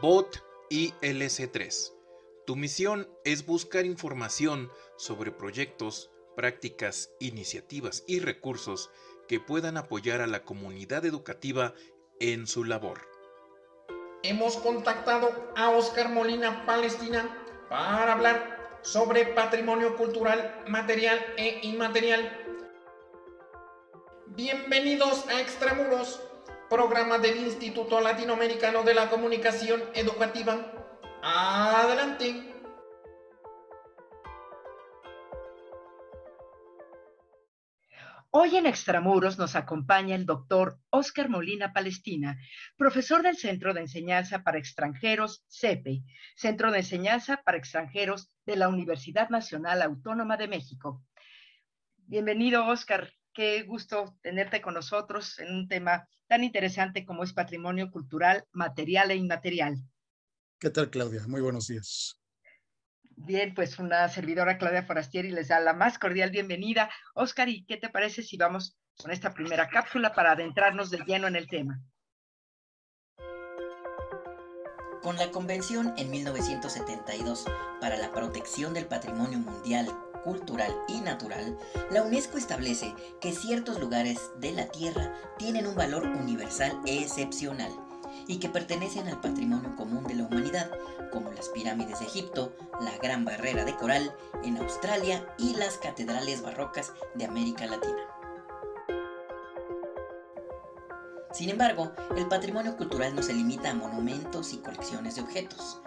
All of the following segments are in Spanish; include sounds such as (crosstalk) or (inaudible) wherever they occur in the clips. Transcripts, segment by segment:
BOT ILC3. Tu misión es buscar información sobre proyectos, prácticas, iniciativas y recursos que puedan apoyar a la comunidad educativa en su labor. Hemos contactado a Oscar Molina Palestina para hablar sobre patrimonio cultural material e inmaterial. Bienvenidos a Extramuros, programa del Instituto Latinoamericano de la Comunicación Educativa. Adelante. Hoy en Extramuros nos acompaña el doctor Oscar Molina Palestina, profesor del Centro de Enseñanza para Extranjeros, CEPE, Centro de Enseñanza para Extranjeros de la Universidad Nacional Autónoma de México. Bienvenido, Oscar. Qué gusto tenerte con nosotros en un tema tan interesante como es patrimonio cultural, material e inmaterial. ¿Qué tal, Claudia? Muy buenos días. Bien, pues una servidora Claudia Forastieri les da la más cordial bienvenida. Oscar, ¿y qué te parece si vamos con esta primera cápsula para adentrarnos de lleno en el tema? Con la Convención en 1972 para la protección del patrimonio mundial, cultural y natural, la UNESCO establece que ciertos lugares de la Tierra tienen un valor universal excepcional y que pertenecen al patrimonio común de la humanidad, como las pirámides de Egipto, la Gran Barrera de Coral en Australia y las catedrales barrocas de América Latina. Sin embargo, el patrimonio cultural no se limita a monumentos y colecciones de objetos.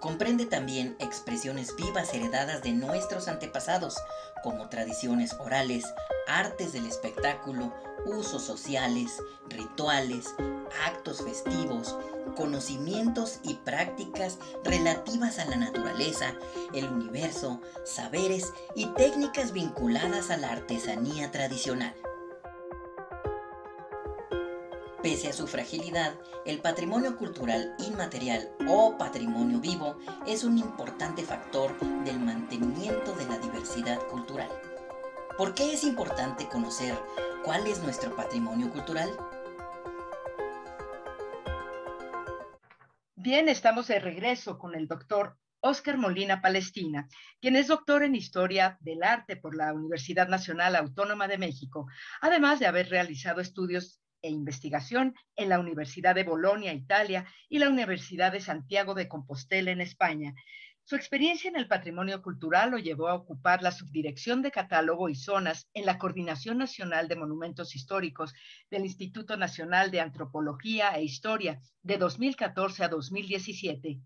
Comprende también expresiones vivas heredadas de nuestros antepasados, como tradiciones orales, artes del espectáculo, usos sociales, rituales, actos festivos, conocimientos y prácticas relativas a la naturaleza, el universo, saberes y técnicas vinculadas a la artesanía tradicional. Pese a su fragilidad, el patrimonio cultural inmaterial o patrimonio vivo es un importante factor del mantenimiento de la diversidad cultural. ¿Por qué es importante conocer cuál es nuestro patrimonio cultural? Bien, estamos de regreso con el doctor Oscar Molina Palestina, quien es doctor en Historia del Arte por la Universidad Nacional Autónoma de México, además de haber realizado estudios e investigación en la Universidad de Bolonia, Italia, y la Universidad de Santiago de Compostela, en España. Su experiencia en el patrimonio cultural lo llevó a ocupar la subdirección de catálogo y zonas en la Coordinación Nacional de Monumentos Históricos del Instituto Nacional de Antropología e Historia de 2014 a 2017.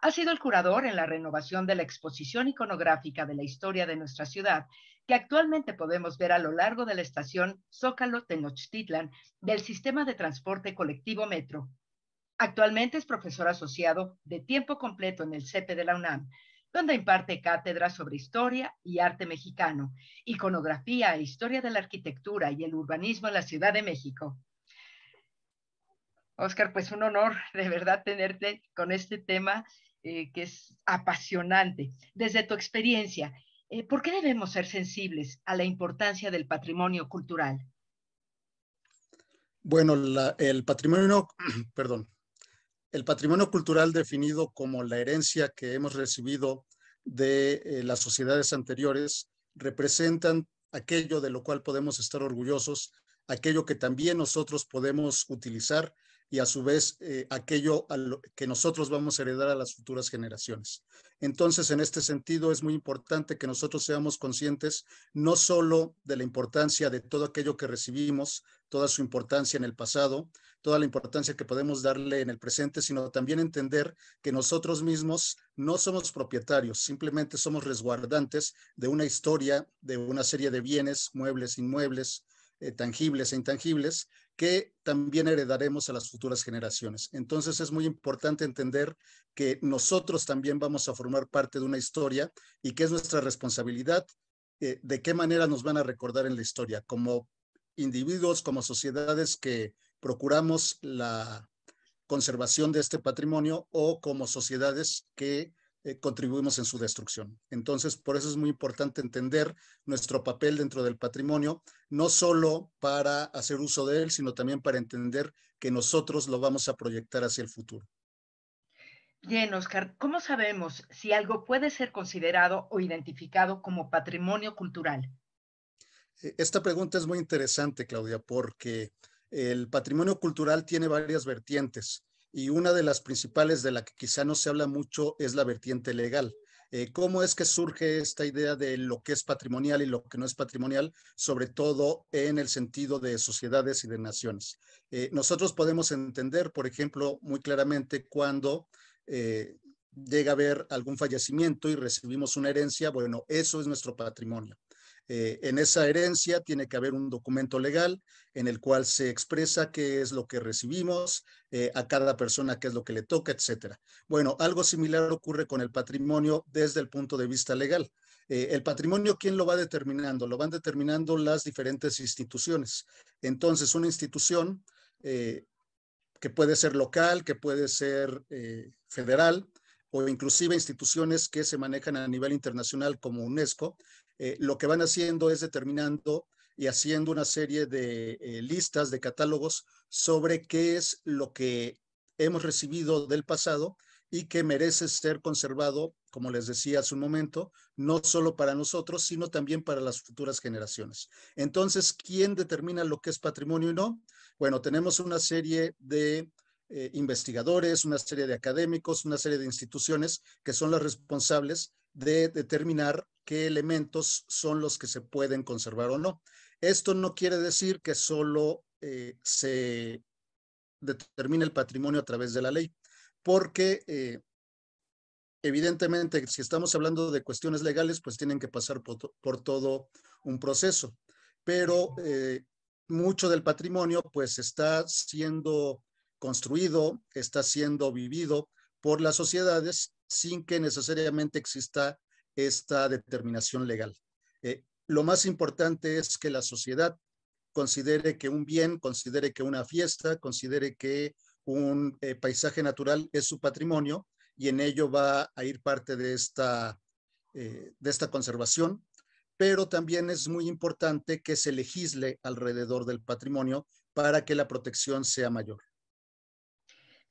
Ha sido el curador en la renovación de la exposición iconográfica de la historia de nuestra ciudad que actualmente podemos ver a lo largo de la estación Zócalo Tenochtitlan del sistema de transporte colectivo Metro. Actualmente es profesor asociado de tiempo completo en el CEPE de la UNAM, donde imparte cátedras sobre historia y arte mexicano, iconografía e historia de la arquitectura y el urbanismo en la Ciudad de México. Oscar, pues un honor de verdad tenerte con este tema eh, que es apasionante. Desde tu experiencia, eh, ¿por qué debemos ser sensibles a la importancia del patrimonio cultural? Bueno, el patrimonio, (clears throat) perdón, el patrimonio cultural definido como la herencia que hemos recibido de eh, las sociedades anteriores representan aquello de lo cual podemos estar orgullosos, aquello que también nosotros podemos utilizar y a su vez eh, aquello que nosotros vamos a heredar a las futuras generaciones. Entonces, en este sentido, es muy importante que nosotros seamos conscientes no solo de la importancia de todo aquello que recibimos, toda su importancia en el pasado, toda la importancia que podemos darle en el presente, sino también entender que nosotros mismos no somos propietarios, simplemente somos resguardantes de una historia, de una serie de bienes, muebles, inmuebles, eh, tangibles e intangibles, que también heredaremos a las futuras generaciones. Entonces es muy importante entender que nosotros también vamos a formar parte de una historia y que es nuestra responsabilidad eh, de qué manera nos van a recordar en la historia, como individuos, como sociedades que procuramos la conservación de este patrimonio o como sociedades que eh, contribuimos en su destrucción. Entonces, por eso es muy importante entender nuestro papel dentro del patrimonio, no solo para hacer uso de él, sino también para entender que nosotros lo vamos a proyectar hacia el futuro. Bien, Oscar, ¿cómo sabemos si algo puede ser considerado o identificado como patrimonio cultural? E, esta pregunta es muy interesante, Claudia, porque el patrimonio cultural tiene varias vertientes y una de las principales de la que quizá no se habla mucho es la vertiente legal. Eh, ¿Cómo es que surge esta idea de lo que es patrimonial y lo que no es patrimonial, sobre todo en el sentido de sociedades y de naciones? Eh, nosotros podemos entender, por ejemplo, muy claramente cuando eh, llega a haber algún fallecimiento y recibimos una herencia, bueno, eso es nuestro patrimonio. Eh, en esa herencia tiene que haber un documento legal en el cual se expresa qué es lo que recibimos, eh, a cada persona qué es lo que le toca, etcétera. Bueno, algo similar ocurre con el patrimonio desde el punto de vista legal. Eh, el patrimonio, ¿quién lo va determinando? Lo van determinando las diferentes instituciones. Entonces, una institución que puede ser local, que puede ser federal, o inclusive instituciones que se manejan a nivel internacional como UNESCO, eh, lo que van haciendo es determinando y haciendo una serie de eh, listas, de catálogos sobre qué es lo que hemos recibido del pasado y que merece ser conservado, como les decía hace un momento, no solo para nosotros, sino también para las futuras generaciones. Entonces, ¿quién determina lo que es patrimonio y no? Bueno, tenemos una serie de eh, investigadores, una serie de académicos, una serie de instituciones que son las responsables de determinar qué elementos son los que se pueden conservar o no. Esto no quiere decir que solo eh, se determine el patrimonio a través de la ley, porque eh, evidentemente si estamos hablando de cuestiones legales, pues tienen que pasar por, todo un proceso, pero mucho del patrimonio pues está siendo construido, está siendo vivido por las sociedades sin que necesariamente exista esta determinación legal. Eh, lo más importante es que la sociedad considere que un bien, considere que una fiesta, considere que un eh, paisaje natural es su patrimonio y en ello va a ir parte de esta, eh, de esta conservación, pero también es muy importante que se legisle alrededor del patrimonio para que la protección sea mayor.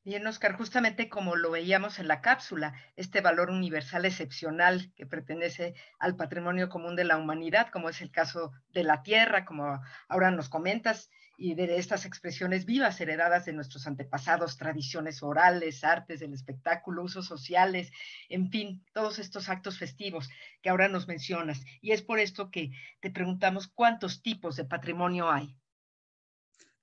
Bien, Oscar, justamente como lo veíamos en la cápsula, este valor universal excepcional que pertenece al patrimonio común de la humanidad, como es el caso de la tierra, como ahora nos comentas, y de estas expresiones vivas heredadas de nuestros antepasados, tradiciones orales, artes del espectáculo, usos sociales, en fin, todos estos actos festivos que ahora nos mencionas. Y es por esto que te preguntamos cuántos tipos de patrimonio hay.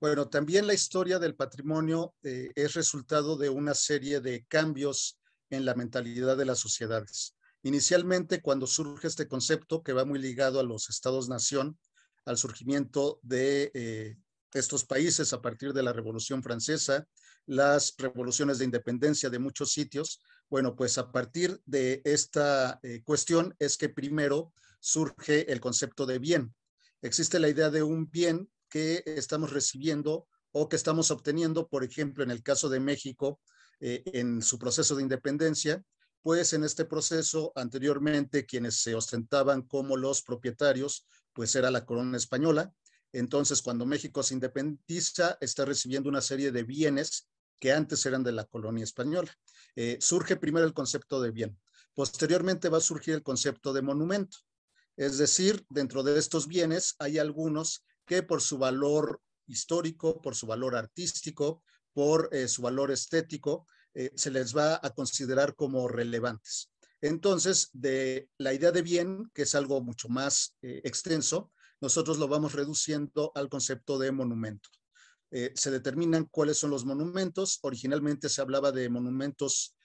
Bueno, también la historia del patrimonio eh, es resultado de una serie de cambios en la mentalidad de las sociedades. Inicialmente, cuando surge este concepto que va muy ligado a los estados-nación, al surgimiento de eh, estos países a partir de la Revolución Francesa, las revoluciones de independencia de muchos sitios, bueno, pues a partir de esta eh, cuestión es que primero surge el concepto de bien. Existe la idea de un bien que estamos recibiendo o que estamos obteniendo, por ejemplo, en el caso de México, eh, en su proceso de independencia, pues en este proceso anteriormente quienes se ostentaban como los propietarios, pues era la corona española. Entonces, cuando México se independiza, está recibiendo una serie de bienes que antes eran de la colonia española. Eh, surge primero el concepto de bien. Posteriormente va a surgir el concepto de monumento. Es decir, dentro de estos bienes hay algunos que por su valor histórico, por su valor artístico, por eh, su valor estético, eh, se les va a considerar como relevantes. Entonces, de la idea de bien, que es algo mucho más eh, extenso, nosotros lo vamos reduciendo al concepto de monumento. se determinan cuáles son los monumentos. Originalmente se hablaba de monumentos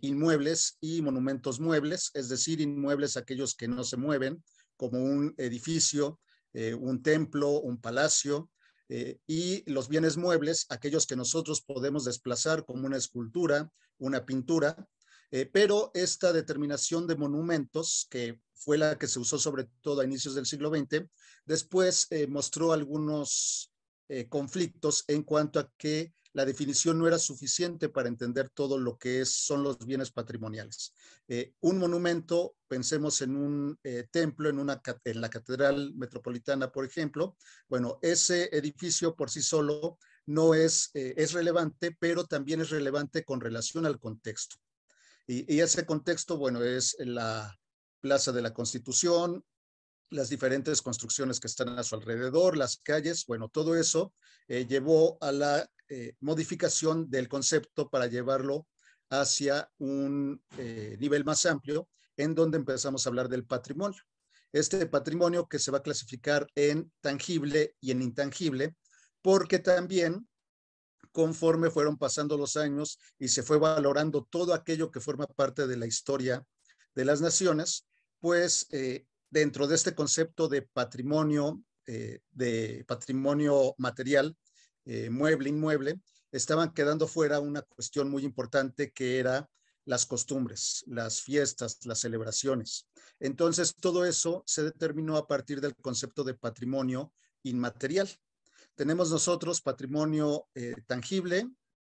inmuebles y monumentos muebles, es decir, inmuebles aquellos que no se mueven, como un edificio, eh, un templo, un palacio, eh, y los bienes muebles, aquellos que nosotros podemos desplazar como una escultura, una pintura, eh, pero esta determinación de monumentos, que fue la que se usó sobre todo a inicios del siglo XX, después mostró algunos conflictos en cuanto a que la definición no era suficiente para entender todo lo que son los bienes patrimoniales. Eh, un monumento, pensemos en un eh, templo, en, la Catedral Metropolitana, por ejemplo, bueno, ese edificio por sí solo no es, eh, es relevante, pero también es relevante con relación al contexto. Y, ese contexto, bueno, es la Plaza de la Constitución, las diferentes construcciones que están a su alrededor, las calles, bueno, todo eso eh, llevó a la eh, modificación del concepto para llevarlo hacia un eh, nivel más amplio, en donde empezamos a hablar del patrimonio. Este patrimonio que se va a clasificar en tangible y en intangible, porque también conforme fueron pasando los años y se fue valorando todo aquello que forma parte de la historia de las naciones, pues dentro de este concepto de patrimonio, eh, de patrimonio material, eh, mueble, inmueble, estaban quedando fuera una cuestión muy importante que era las costumbres, las fiestas, las celebraciones. Entonces, todo eso se determinó a partir del concepto de patrimonio inmaterial. Tenemos nosotros patrimonio eh, tangible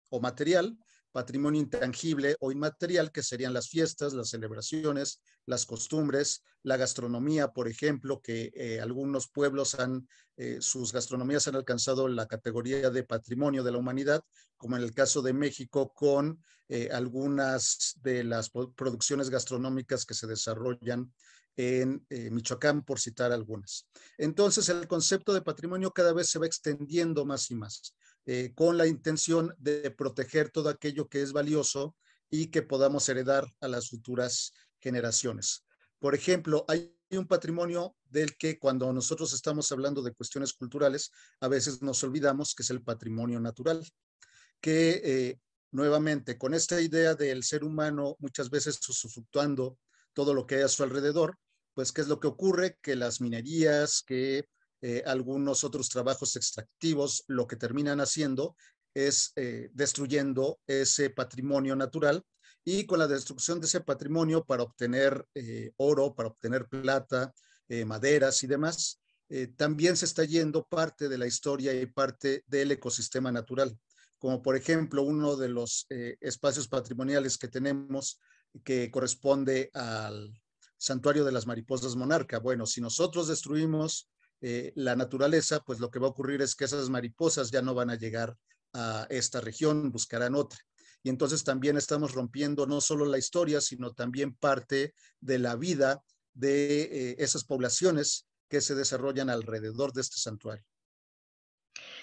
o material, patrimonio intangible o inmaterial, que serían las fiestas, las celebraciones, las costumbres, la gastronomía, por ejemplo, que eh, algunos pueblos han, eh, sus gastronomías han alcanzado la categoría de patrimonio de la humanidad, como en el caso de México, con eh, algunas de las producciones gastronómicas que se desarrollan en Michoacán, por citar algunas. Entonces, el concepto de patrimonio cada vez se va extendiendo más y más. Eh, con la intención de proteger todo aquello que es valioso y que podamos heredar a las futuras generaciones. Por ejemplo, hay un patrimonio del que cuando nosotros estamos hablando de cuestiones culturales, a veces nos olvidamos que es el patrimonio natural, que eh, nuevamente con esta idea del ser humano muchas veces usufructuando todo lo que hay a su alrededor, pues qué es lo que ocurre, que las minerías, que eh, algunos otros trabajos extractivos, lo que terminan haciendo es eh, destruyendo ese patrimonio natural y con la destrucción de ese patrimonio para obtener eh, oro, para obtener plata, maderas y demás, también se está yendo parte de la historia y parte del ecosistema natural, como por ejemplo uno de los espacios patrimoniales que tenemos que corresponde al santuario de las mariposas monarca. Bueno, si nosotros destruimos eh, la naturaleza, pues lo que va a ocurrir es que esas mariposas ya no van a llegar a esta región, buscarán otra. Y entonces también estamos rompiendo no solo la historia, sino también parte de la vida de eh, esas poblaciones que se desarrollan alrededor de este santuario.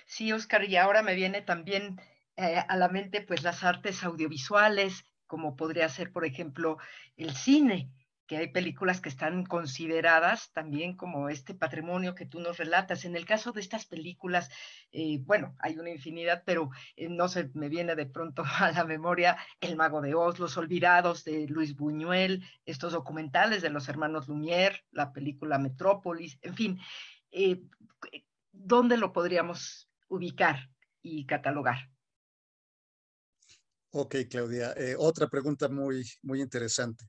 Sí, Oscar, y ahora me viene también eh, a la mente pues las artes audiovisuales, como podría ser, por ejemplo, el cine que hay películas que están consideradas también como este patrimonio que tú nos relatas. En el caso de estas películas, eh, bueno, hay una infinidad, pero eh, no se me viene de pronto (laughs) a la memoria El Mago de Oz, Los Olvidados de Luis Buñuel, estos documentales de los hermanos Lumière, la película Metrópolis, en fin, eh, ¿dónde lo podríamos ubicar y catalogar? Ok, Claudia. otra pregunta muy, muy interesante.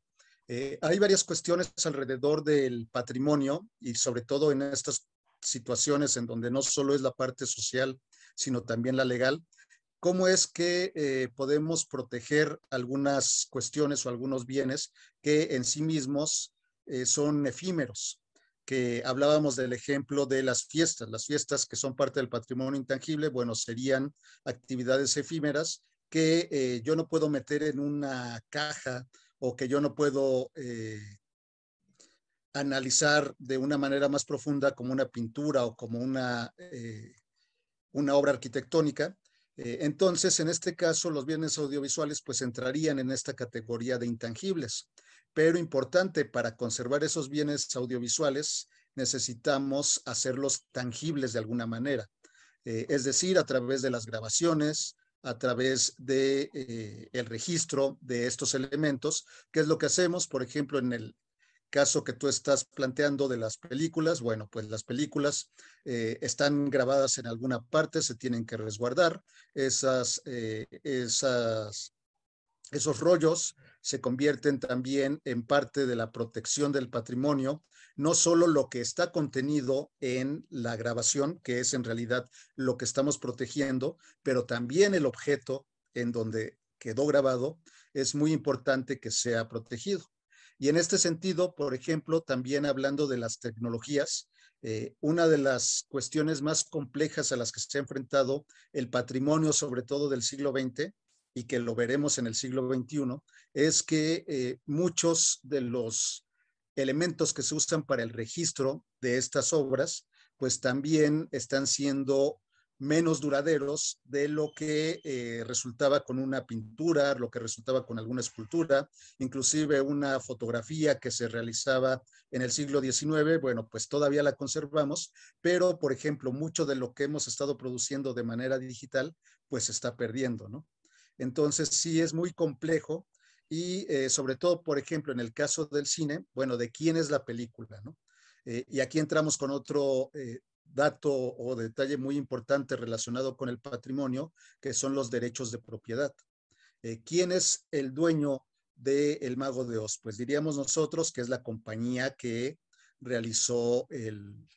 Eh, hay varias cuestiones alrededor del patrimonio y sobre todo en estas situaciones en donde no solo es la parte social, sino también la legal. ¿Cómo es que eh, podemos proteger algunas cuestiones o algunos bienes que en sí mismos eh, son efímeros? Que hablábamos del ejemplo de las fiestas, las fiestas que son parte del patrimonio intangible, bueno, serían actividades efímeras que yo no puedo meter en una caja o que yo no puedo eh, analizar de una manera más profunda como una pintura o como una, eh, una obra arquitectónica. Eh, entonces, en este caso, los bienes audiovisuales pues entrarían en esta categoría de intangibles. Pero importante, para conservar esos bienes audiovisuales necesitamos hacerlos tangibles de alguna manera. es decir, a través de las grabaciones, a través de eh, el registro de estos elementos, que es lo que hacemos, por ejemplo, en el caso que tú estás planteando de las películas, bueno, pues las películas eh, están grabadas en alguna parte, se tienen que resguardar, esas, eh, esas, esos rollos se convierten también en parte de la protección del patrimonio no solo lo que está contenido en la grabación, que es en realidad lo que estamos protegiendo, pero también el objeto en donde quedó grabado, es muy importante que sea protegido. Y en este sentido, por ejemplo, también hablando de las tecnologías, Eh, una de las cuestiones más complejas a las que se ha enfrentado el patrimonio, sobre todo del siglo XX, y que lo veremos en el siglo XXI, es que eh, muchos de los elementos que se usan para el registro de estas obras, pues también están siendo menos duraderos de lo que eh, resultaba con una pintura, lo que resultaba con alguna escultura, inclusive una fotografía que se realizaba en el siglo XIX, bueno, pues todavía la conservamos, pero por ejemplo, mucho de lo que hemos estado produciendo de manera digital, pues se está perdiendo, ¿no? Entonces sí es muy complejo y eh, sobre todo, por ejemplo, en el caso del cine, bueno, de quién es la película, ¿no? Eh, y aquí entramos con otro dato o detalle muy importante relacionado con el patrimonio, que son los derechos de propiedad. Eh, ¿Quién es el dueño del El Mago de Oz? Pues diríamos nosotros que es la compañía que realizó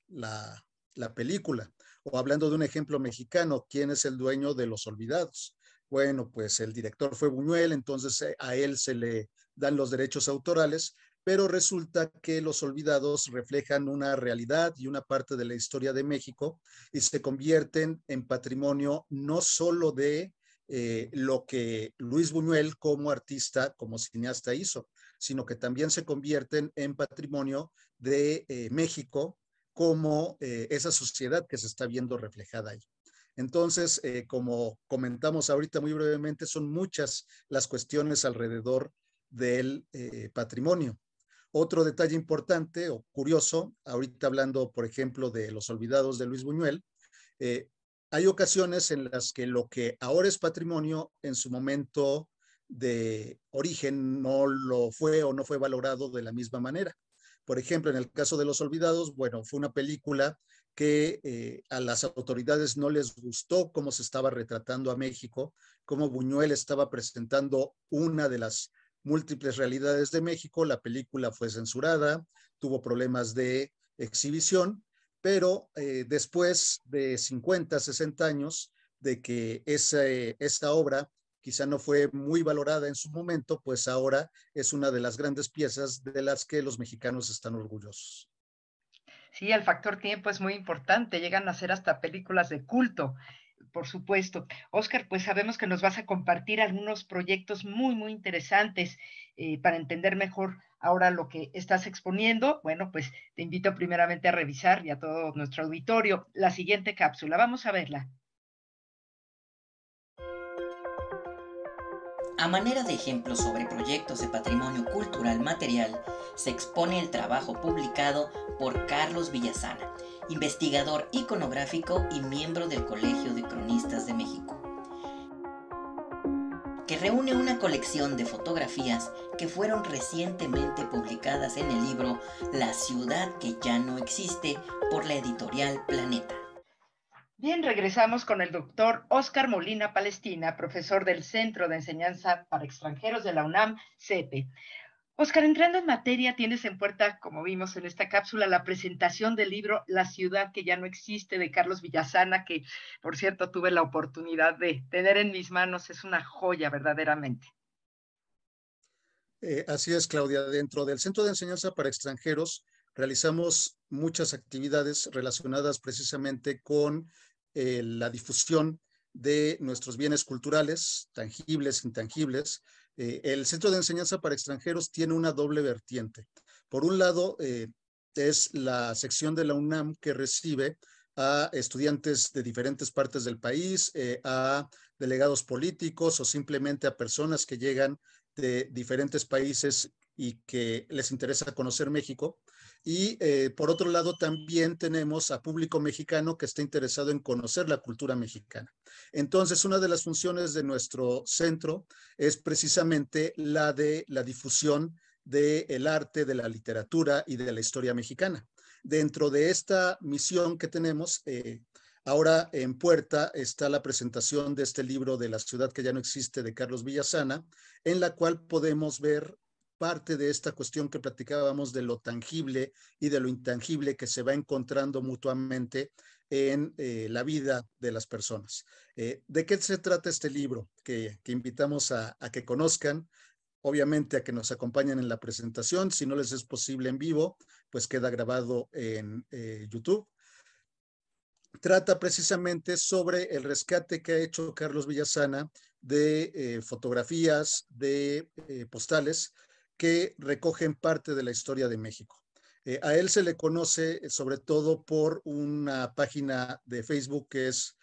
la, la película. O hablando de un ejemplo mexicano, ¿quién es el dueño de Los Olvidados? Bueno, pues el director fue Buñuel, entonces eh, a él se le dan los derechos autorales, pero resulta que los olvidados reflejan una realidad y una parte de la historia de México y se convierten en patrimonio no solo de eh, lo que Luis Buñuel como artista, como cineasta hizo, sino que también se convierten en patrimonio de eh, México como esa sociedad que se está viendo reflejada ahí. Entonces, como comentamos ahorita muy brevemente, son muchas las cuestiones alrededor del patrimonio. Otro detalle importante o curioso, ahorita hablando, por ejemplo, de Los Olvidados de Luis Buñuel, eh, hay ocasiones en las que lo que ahora es patrimonio en su momento de origen no lo fue o no fue valorado de la misma manera. Por ejemplo, en el caso de Los Olvidados, bueno, fue una película que eh, a las autoridades no les gustó cómo se estaba retratando a México, cómo Buñuel estaba presentando una de las múltiples realidades de México. La película fue censurada, tuvo problemas de exhibición, pero eh, después de 50, 60 años de que esa, esta obra quizá no fue muy valorada en su momento, pues ahora es una de las grandes piezas de las que los mexicanos están orgullosos. Sí, el factor tiempo es muy importante, llegan a ser hasta películas de culto por supuesto. Oscar, pues sabemos que nos vas a compartir algunos proyectos muy, muy interesantes eh, para entender mejor ahora lo que estás exponiendo. Bueno, pues te invito primeramente a revisar y a todo nuestro auditorio la siguiente cápsula. Vamos a verla. A manera de ejemplo sobre proyectos de patrimonio cultural material, se expone el trabajo publicado por Carlos Villasana, investigador iconográfico y miembro del Colegio de Cronistas de México, que reúne una colección de fotografías que fueron recientemente publicadas en el libro La ciudad que ya no existe por la editorial Planeta. Bien, regresamos con el doctor Oscar Molina Palestina, profesor del Centro de Enseñanza para Extranjeros de la UNAM, CEPE. Oscar, entrando en materia, tienes en puerta, como vimos en esta cápsula, la presentación del libro La ciudad que ya no existe de Carlos Villasana, que por cierto tuve la oportunidad de tener en mis manos. Es una joya verdaderamente. Eh, así es, Claudia. Dentro del Centro de Enseñanza para Extranjeros realizamos muchas actividades relacionadas precisamente con eh, la difusión de nuestros bienes culturales, tangibles, intangibles, eh, el Centro de Enseñanza para Extranjeros tiene una doble vertiente. Por un lado, eh, es la sección de la UNAM que recibe a estudiantes de diferentes partes del país, a delegados políticos o simplemente a personas que llegan de diferentes países y que les interesa conocer México. Y eh, por otro lado, también tenemos a público mexicano que está interesado en conocer la cultura mexicana. Entonces, una de las funciones de nuestro centro es precisamente la de la difusión del arte, de la literatura y de la historia mexicana. Dentro de esta misión que tenemos, eh, ahora en puerta está la presentación de este libro de La ciudad que ya no existe de Carlos Villasana, en la cual podemos ver parte de esta cuestión que platicábamos de lo tangible y de lo intangible que se va encontrando mutuamente en eh, la vida de las personas. Eh, ¿De qué se trata este libro que, invitamos a, que conozcan? Obviamente a que nos acompañen en la presentación, si no les es posible en vivo, pues queda grabado en eh, YouTube. Trata precisamente sobre el rescate que ha hecho Carlos Villasana de fotografías, de postales que recogen parte de la historia de México. a él se le conoce sobre todo por una página de Facebook que es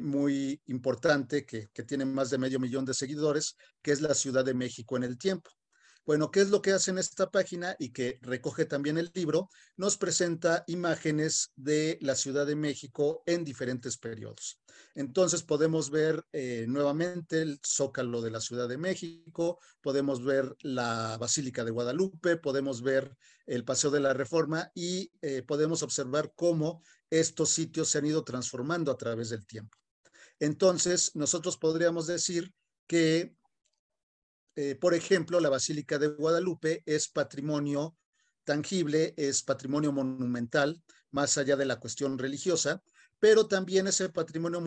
muy importante, que, que tiene más de medio millón de seguidores, que es la Ciudad de México en el tiempo. Bueno, ¿qué es lo que hace en esta página y que recoge también el libro? Nos presenta imágenes de la Ciudad de México en diferentes periodos. Entonces podemos ver eh, nuevamente el zócalo de la Ciudad de México, podemos ver la Basílica de Guadalupe, podemos ver el Paseo de la Reforma y eh, podemos observar cómo estos sitios se han ido transformando a través del tiempo. Entonces, nosotros podríamos decir que eh, por ejemplo, la Basílica de Guadalupe es patrimonio tangible, es patrimonio monumental, más allá de la cuestión religiosa, pero también ese patrimonio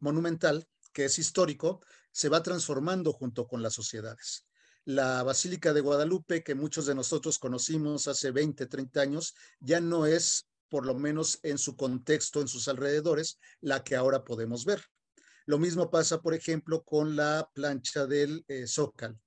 monumental, que es histórico, se va transformando junto con las sociedades. La Basílica de Guadalupe, que muchos de nosotros conocimos hace 20, 30 años, ya no es, por lo menos en su contexto, en sus alrededores, la que ahora podemos ver. Lo mismo pasa, por ejemplo, con la plancha del eh, Zócal.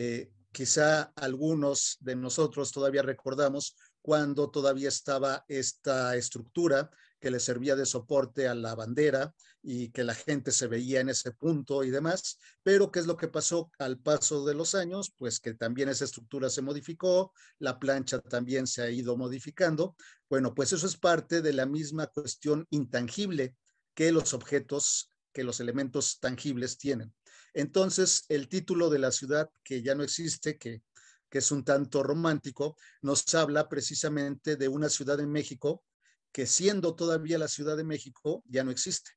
Eh, quizá algunos de nosotros todavía recordamos cuando todavía estaba esta estructura que le servía de soporte a la bandera y que la gente se veía en ese punto y demás, pero ¿qué es lo que pasó al paso de los años? Pues que también esa estructura se modificó, la plancha también se ha ido modificando. Bueno, pues eso es parte de la misma cuestión intangible que los objetos, que los elementos tangibles tienen. Entonces, el título de la ciudad, que ya no existe, que, es un tanto romántico, nos habla precisamente de una ciudad en México que siendo todavía la Ciudad de México, ya no existe.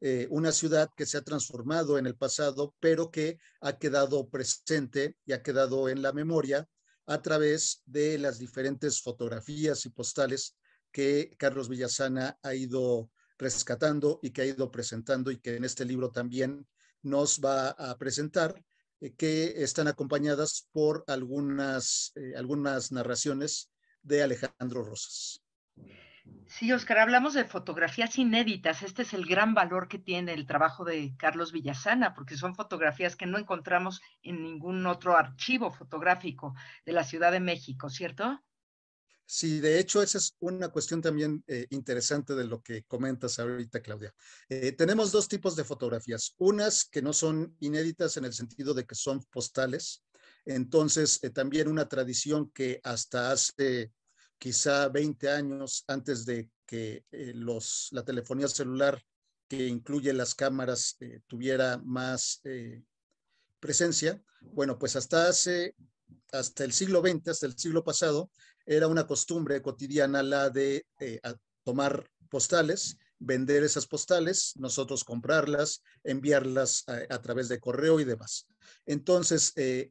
Eh, una ciudad que se ha transformado en el pasado, pero que ha quedado presente y ha quedado en la memoria a través de las diferentes fotografías y postales que Carlos Villasana ha ido rescatando y que ha ido presentando y que en este libro también nos va a presentar, eh, que están acompañadas por algunas, eh, algunas narraciones de Alejandro Rosas. Sí, Oscar, hablamos de fotografías inéditas. Este es el gran valor que tiene el trabajo de Carlos Villasana, porque son fotografías que no encontramos en ningún otro archivo fotográfico de la Ciudad de México, ¿cierto? Sí, de hecho, esa es una cuestión también eh, interesante de lo que comentas ahorita, Claudia. Eh, tenemos dos tipos de fotografías, unas que no son inéditas en el sentido de que son postales, entonces eh, también una tradición que hasta hace quizá 20 años antes de que los, la telefonía celular que incluye las cámaras tuviera más presencia, bueno, pues hasta hace, hasta el siglo XX, hasta el siglo pasado, era una costumbre cotidiana la de eh, tomar postales, vender esas postales, nosotros comprarlas, enviarlas a, través de correo y demás. Entonces, eh,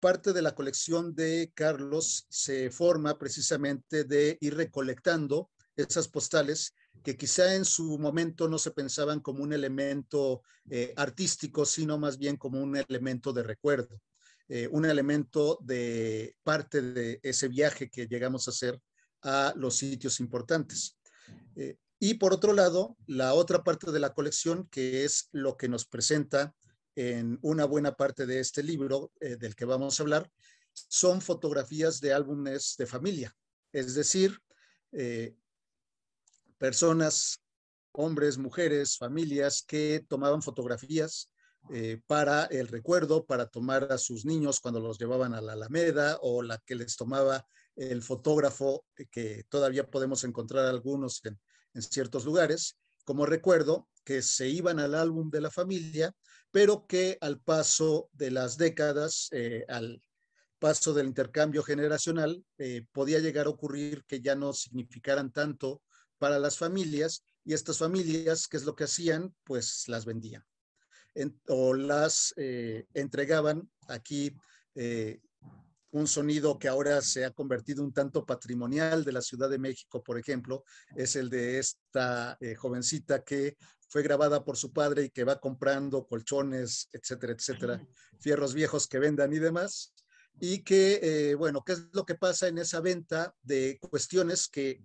parte de la colección de Carlos se forma precisamente de ir recolectando esas postales que quizá en su momento no se pensaban como un elemento eh, artístico, sino más bien como un elemento de recuerdo. Eh, un elemento de parte de ese viaje que llegamos a hacer a los sitios importantes. Eh, y por otro lado, la otra parte de la colección, que es lo que nos presenta en una buena parte de este libro eh, del que vamos a hablar, son fotografías de álbumes de familia, es decir, personas, hombres, mujeres, familias que tomaban fotografías eh, para el recuerdo, para tomar a sus niños cuando los llevaban a la Alameda o la que les tomaba el fotógrafo, eh, que todavía podemos encontrar algunos en, ciertos lugares, como recuerdo que se iban al álbum de la familia, pero que al paso de las décadas, eh, al paso del intercambio generacional, podía llegar a ocurrir que ya no significaran tanto para las familias y estas familias, ¿qué es lo que hacían? Pues las vendían o las eh, entregaban aquí eh, un sonido que ahora se ha convertido un tanto patrimonial de la Ciudad de México, por ejemplo, es el de esta eh, jovencita que fue grabada por su padre y que va comprando colchones, etcétera, etcétera, fierros viejos que vendan y demás. y que, eh, bueno, ¿qué es lo que pasa en esa venta de cuestiones que,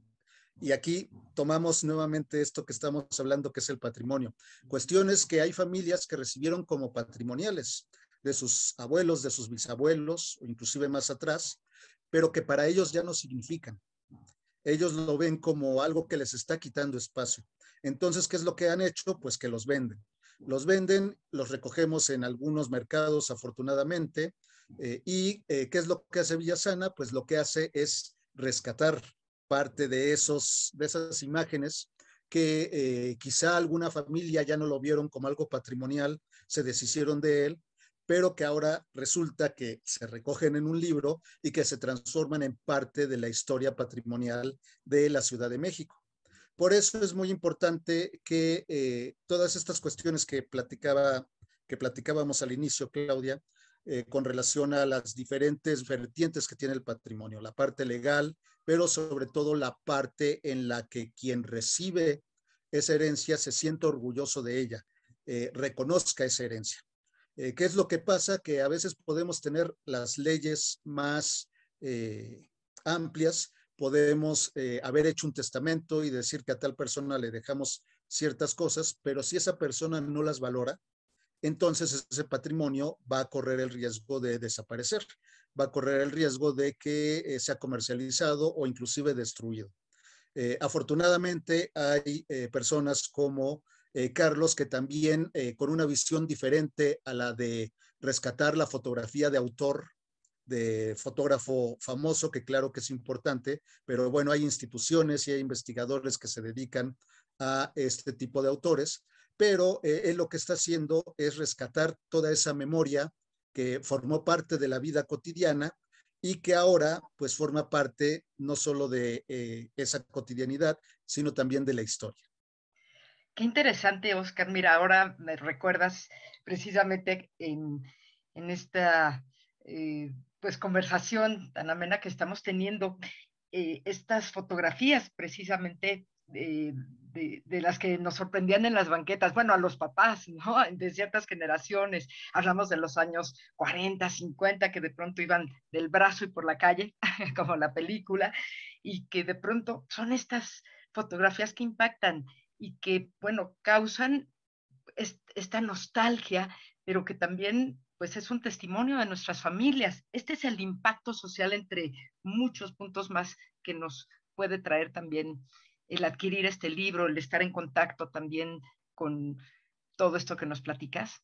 y aquí tomamos nuevamente esto que estamos hablando, que es el patrimonio, cuestiones que hay familias que recibieron como patrimoniales de sus abuelos, de sus bisabuelos, o inclusive más atrás, pero que para ellos ya no significan. Ellos lo ven como algo que les está quitando espacio. Entonces, ¿qué es lo que han hecho? Pues que los venden. Los venden, los recogemos en algunos mercados, afortunadamente, eh, y eh, ¿qué es lo que hace Villasana? Pues lo que hace es rescatar parte de, esos, de esas imágenes que eh, quizá alguna familia ya no lo vieron como algo patrimonial, se deshicieron de él, pero que ahora resulta que se recogen en un libro y que se transforman en parte de la historia patrimonial de la Ciudad de México. Por eso es muy importante que todas estas cuestiones que platicaba que platicábamos al inicio, Claudia, eh, con relación a las diferentes vertientes que tiene el patrimonio, la parte legal, pero sobre todo la parte en la que quien recibe esa herencia se siente orgulloso de ella, eh, reconozca esa herencia. Eh, ¿Qué es lo que pasa? Que a veces podemos tener las leyes más amplias, podemos haber hecho un testamento y decir que a tal persona le dejamos ciertas cosas, pero si esa persona no las valora, entonces ese patrimonio va a correr el riesgo de desaparecer, va a correr el riesgo de que eh, sea comercializado o inclusive destruido. Eh, afortunadamente hay eh, personas como Carlos que también con una visión diferente a la de rescatar la fotografía de autor de fotógrafo famoso, que claro que es importante, pero bueno, hay instituciones y hay investigadores que se dedican a este tipo de autores pero eh, él lo que está haciendo es rescatar toda esa memoria que formó parte de la vida cotidiana y que ahora pues forma parte no solo de eh, esa cotidianidad, sino también de la historia. Qué interesante, Oscar. Mira, ahora me recuerdas precisamente en, esta eh, pues conversación tan amena que estamos teniendo, estas fotografías precisamente de, las que nos sorprendían en las banquetas, bueno, a los papás, ¿no? (laughs) De ciertas generaciones, hablamos de los años 40, 50, que de pronto iban del brazo y por la calle, (laughs) como la película, y que de pronto son estas fotografías que impactan y que, bueno, causan esta nostalgia, pero que también pues es un testimonio de nuestras familias. Este es el impacto social entre muchos puntos más que nos puede traer también el adquirir este libro, el estar en contacto también con todo esto que nos platicas?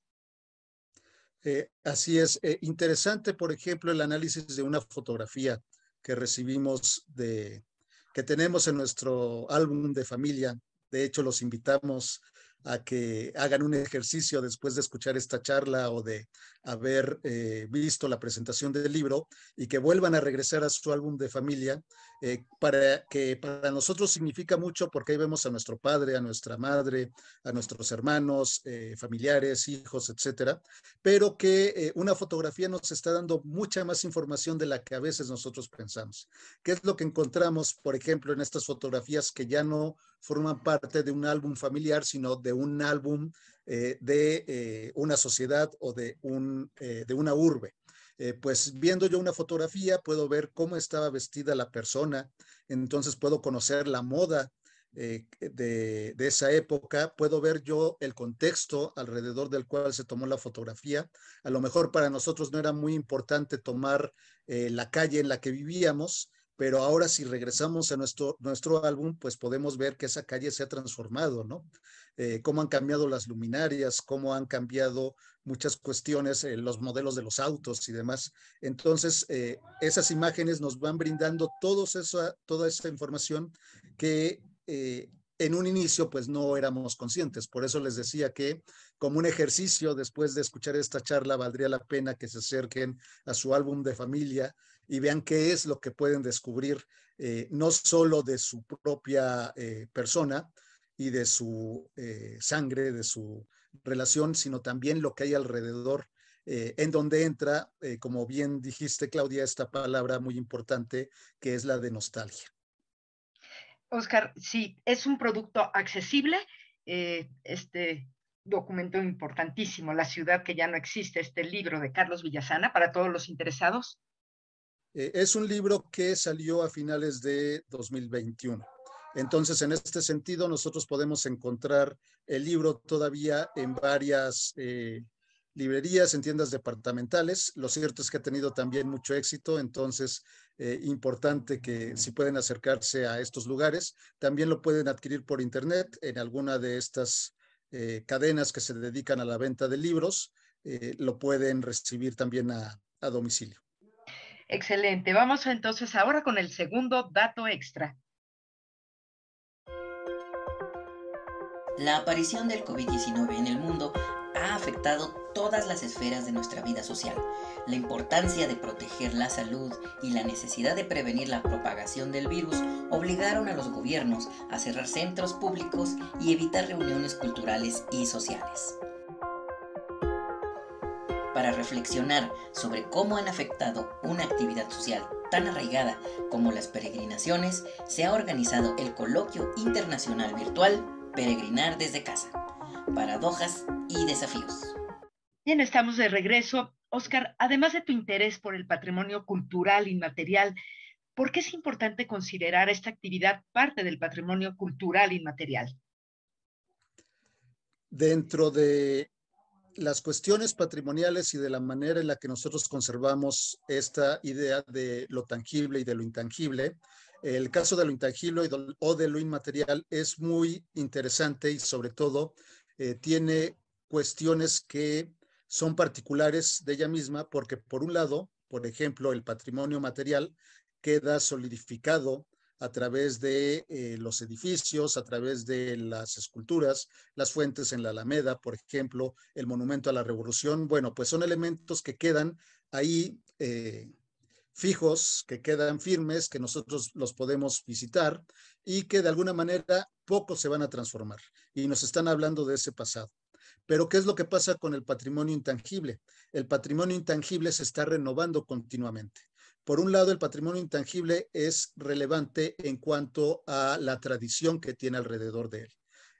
Eh, así es. Eh, interesante, por ejemplo, el análisis de una fotografía que recibimos de, que tenemos en nuestro álbum de familia. De hecho, los invitamos a que hagan un ejercicio después de escuchar esta charla o de haber eh, visto la presentación del libro y que vuelvan a regresar a su álbum de familia, eh, para que para nosotros significa mucho porque ahí vemos a nuestro padre, a nuestra madre, a nuestros hermanos, eh, familiares, hijos, etcétera, pero que una fotografía nos está dando mucha más información de la que a veces nosotros pensamos. ¿Qué es lo que encontramos, por ejemplo, en estas fotografías que ya no forman parte de un álbum familiar, sino de un álbum eh, de eh, una sociedad o de, un, eh, de una urbe. pues viendo yo una fotografía puedo ver cómo estaba vestida la persona, entonces puedo conocer la moda de, de, esa época, puedo ver yo el contexto alrededor del cual se tomó la fotografía. A lo mejor para nosotros no era muy importante tomar la calle en la que vivíamos, pero ahora si regresamos a nuestro, nuestro álbum, pues podemos ver que esa calle se ha transformado, ¿no? Eh, cómo han cambiado las luminarias, cómo han cambiado muchas cuestiones, eh, los modelos de los autos y demás. Entonces, eh, esas imágenes nos van brindando todos esa, toda esa información que en un inicio pues no éramos conscientes. Por eso les decía que como un ejercicio después de escuchar esta charla valdría la pena que se acerquen a su álbum de familia y vean qué es lo que pueden descubrir, eh, no solo de su propia eh, persona y de su eh, sangre, de su relación, sino también lo que hay alrededor, en donde entra, como bien dijiste, Claudia, esta palabra muy importante que es la de nostalgia. Oscar, sí, es un producto accesible. este documento importantísimo, La ciudad que ya no existe, este libro de Carlos Villasana, para todos los interesados, Eh, es un libro que salió a finales de 2021. Entonces, en este sentido, nosotros podemos encontrar el libro todavía en varias eh, librerías, en tiendas departamentales. Lo cierto es que ha tenido también mucho éxito, entonces eh, importante que si pueden acercarse a estos lugares, también lo pueden adquirir por internet en alguna de estas cadenas que se dedican a la venta de libros, lo pueden recibir también a domicilio. Excelente. Vamos entonces ahora con el segundo dato extra. La aparición del COVID-19 en el mundo ha afectado todas las esferas de nuestra vida social. La importancia de proteger la salud y la necesidad de prevenir la propagación del virus obligaron a los gobiernos a cerrar centros públicos y evitar reuniones culturales y sociales. Para reflexionar sobre cómo han afectado una actividad social tan arraigada como las peregrinaciones, se ha organizado el coloquio internacional virtual Peregrinar desde casa. Paradojas y desafíos. Bien, estamos de regreso. Oscar, además de tu interés por el patrimonio cultural inmaterial, ¿por qué es importante considerar esta actividad parte del patrimonio cultural inmaterial? Dentro de las cuestiones patrimoniales y de la manera en la que nosotros conservamos esta idea de lo tangible y de lo intangible, el caso de lo intangible o de lo inmaterial es muy interesante y sobre todo eh, tiene cuestiones que son particulares de ella misma porque por un lado, por ejemplo, el patrimonio material queda solidificado a través de eh, los edificios, a través de las esculturas, las fuentes en la Alameda, por ejemplo, el monumento a la Revolución. Bueno, pues son elementos que quedan ahí eh, fijos, que quedan firmes, que nosotros los podemos visitar y que de alguna manera poco se van a transformar. Y nos están hablando de ese pasado. Pero ¿qué es lo que pasa con el patrimonio intangible? El patrimonio intangible se está renovando continuamente. Por un lado, el patrimonio intangible es relevante en cuanto a la tradición que tiene alrededor de él.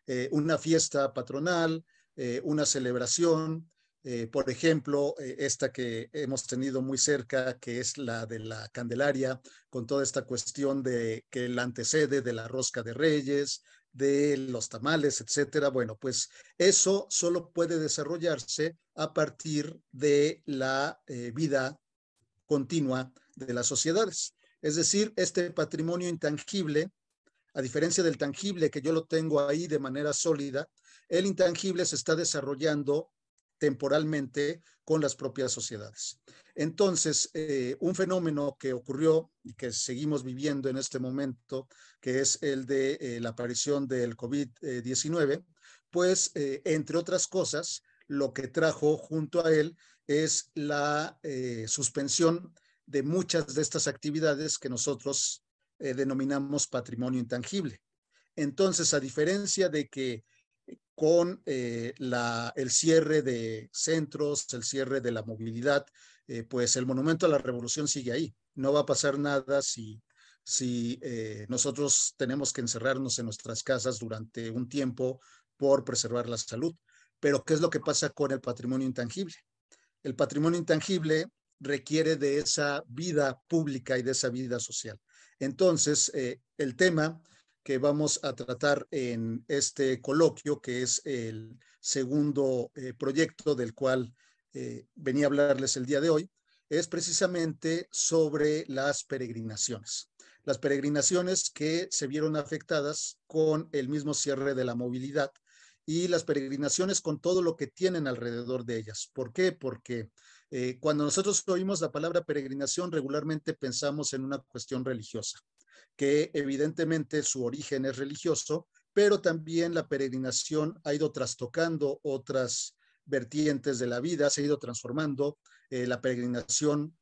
Eh, una fiesta patronal, eh, una celebración, eh, por ejemplo, esta que hemos tenido muy cerca, que es la de la Candelaria, con toda esta cuestión de que la antecede de la rosca de reyes, de los tamales, etcétera. Bueno, pues eso solo puede desarrollarse a partir de la vida continua de las sociedades. Es decir, este patrimonio intangible, a diferencia del tangible que yo lo tengo ahí de manera sólida, el intangible se está desarrollando temporalmente con las propias sociedades. Entonces, eh, un fenómeno que ocurrió y que seguimos viviendo en este momento, que es el de eh, la aparición del COVID-19, pues, eh, entre otras cosas, lo que trajo junto a él es la suspensión de muchas de estas actividades que nosotros denominamos patrimonio intangible. Entonces, a diferencia de que con el cierre de centros, el cierre de la movilidad, eh, pues el monumento a la revolución sigue ahí. No va a pasar nada si, si eh, nosotros tenemos que encerrarnos en nuestras casas durante un tiempo por preservar la salud. Pero ¿qué es lo que pasa con el patrimonio intangible? El patrimonio intangible requiere de esa vida pública y de esa vida social. Entonces, eh, el tema que vamos a tratar en este coloquio, que es el segundo proyecto del cual eh, venía a hablarles el día de hoy, es precisamente sobre las peregrinaciones. Las peregrinaciones que se vieron afectadas con el mismo cierre de la movilidad y las peregrinaciones con todo lo que tienen alrededor de ellas. ¿Por qué? Porque eh, cuando nosotros oímos la palabra peregrinación, regularmente pensamos en una cuestión religiosa, que evidentemente su origen es religioso, pero también la peregrinación ha ido trastocando otras vertientes de la vida, se ha ido transformando. Eh, la peregrinación,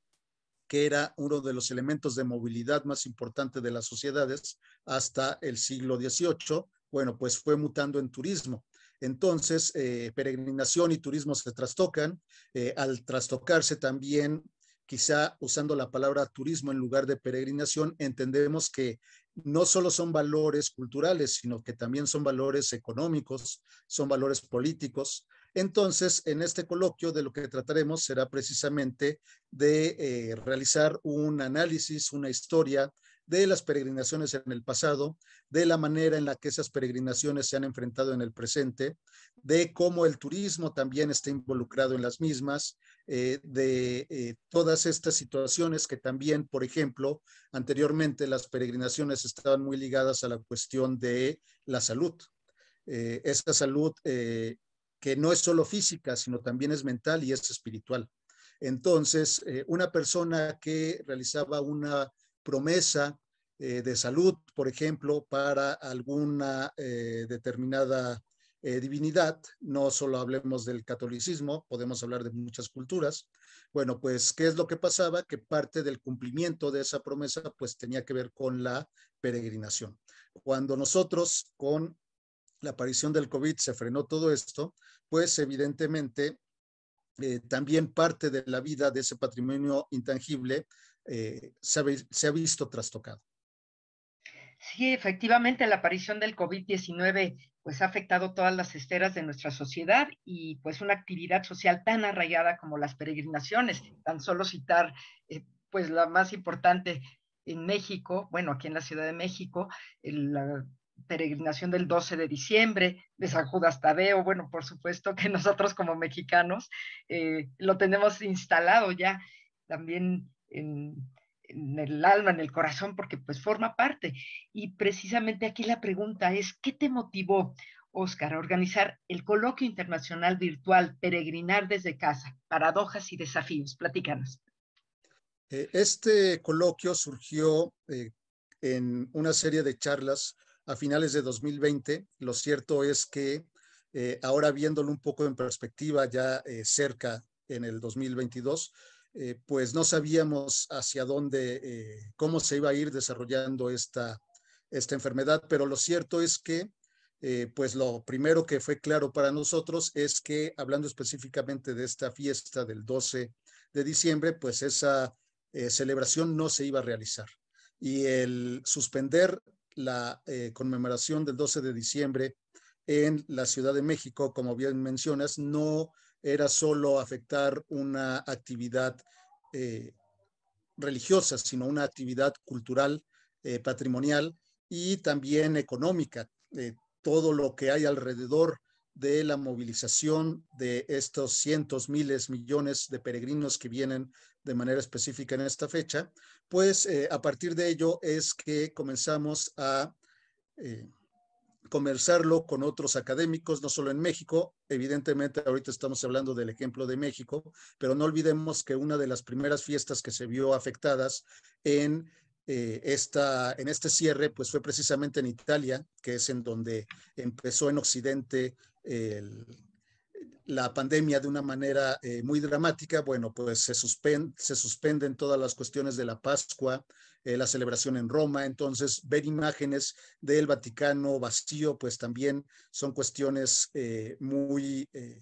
que era uno de los elementos de movilidad más importantes de las sociedades hasta el siglo XVIII, bueno, pues fue mutando en turismo. Entonces, eh, peregrinación y turismo se trastocan. Eh, al trastocarse también, quizá usando la palabra turismo en lugar de peregrinación, entendemos que no solo son valores culturales, sino que también son valores económicos, son valores políticos. Entonces, en este coloquio de lo que trataremos será precisamente de eh, realizar un análisis, una historia de las peregrinaciones en el pasado, de la manera en la que esas peregrinaciones se han enfrentado en el presente, de cómo el turismo también está involucrado en las mismas, eh, de eh, todas estas situaciones que también, por ejemplo, anteriormente las peregrinaciones estaban muy ligadas a la cuestión de la salud. Eh, esta salud que no es solo física, sino también es mental y es espiritual. Entonces, una persona que realizaba una promesa eh, de salud, por ejemplo, para alguna eh, determinada eh, divinidad. No solo hablemos del catolicismo, podemos hablar de muchas culturas. Bueno, pues, ¿qué es lo que pasaba? Que parte del cumplimiento de esa promesa, pues, tenía que ver con la peregrinación. Cuando nosotros, con la aparición del COVID, se frenó todo esto, pues, evidentemente, también parte de la vida de ese patrimonio intangible eh, se, ha, visto trastocado. Sí, efectivamente, la aparición del COVID-19 pues ha afectado todas las esferas de nuestra sociedad y pues una actividad social tan arraigada como las peregrinaciones, tan solo citar eh, pues la más importante en México, bueno, aquí en la Ciudad de México, la peregrinación del 12 de diciembre, de San Judas Tadeo, bueno, por supuesto que (laughs) nosotros como mexicanos eh, lo tenemos instalado ya, también en, el alma, en el corazón, porque pues forma parte. Y precisamente aquí la pregunta es, ¿qué te motivó, Oscar, a organizar el coloquio internacional virtual Peregrinar desde casa, paradojas y desafíos? Platícanos. Eh, este coloquio surgió eh, en una serie de charlas a finales de 2020. Lo cierto es que eh, ahora viéndolo un poco en perspectiva, ya cerca en el 2022, eh, pues no sabíamos hacia dónde, eh, cómo se iba a ir desarrollando esta, esta enfermedad, pero lo cierto es que, eh, pues lo primero que fue claro para nosotros es que, hablando específicamente de esta fiesta del 12 de diciembre, pues esa celebración no se iba a realizar. Y el suspender la conmemoración del 12 de diciembre en la Ciudad de México, como bien mencionas, no era solo afectar una actividad eh, religiosa, sino una actividad cultural, eh, patrimonial y también económica. Eh, todo lo que hay alrededor de la movilización de estos cientos, miles, millones de peregrinos que vienen de manera específica en esta fecha, pues a partir de ello es que comenzamos a conversarlo con otros académicos, no solo en México. Evidentemente, ahorita estamos hablando del ejemplo de México, pero no olvidemos que una de las primeras fiestas que se vio afectadas en, eh, esta, en este cierre, pues fue precisamente en Italia, que es en donde empezó en Occidente la pandemia de una manera eh, muy dramática. Bueno, pues se, se suspenden todas las cuestiones de la Pascua, eh, la celebración en Roma. Entonces, ver imágenes del Vaticano vacío, pues también son cuestiones eh, muy eh,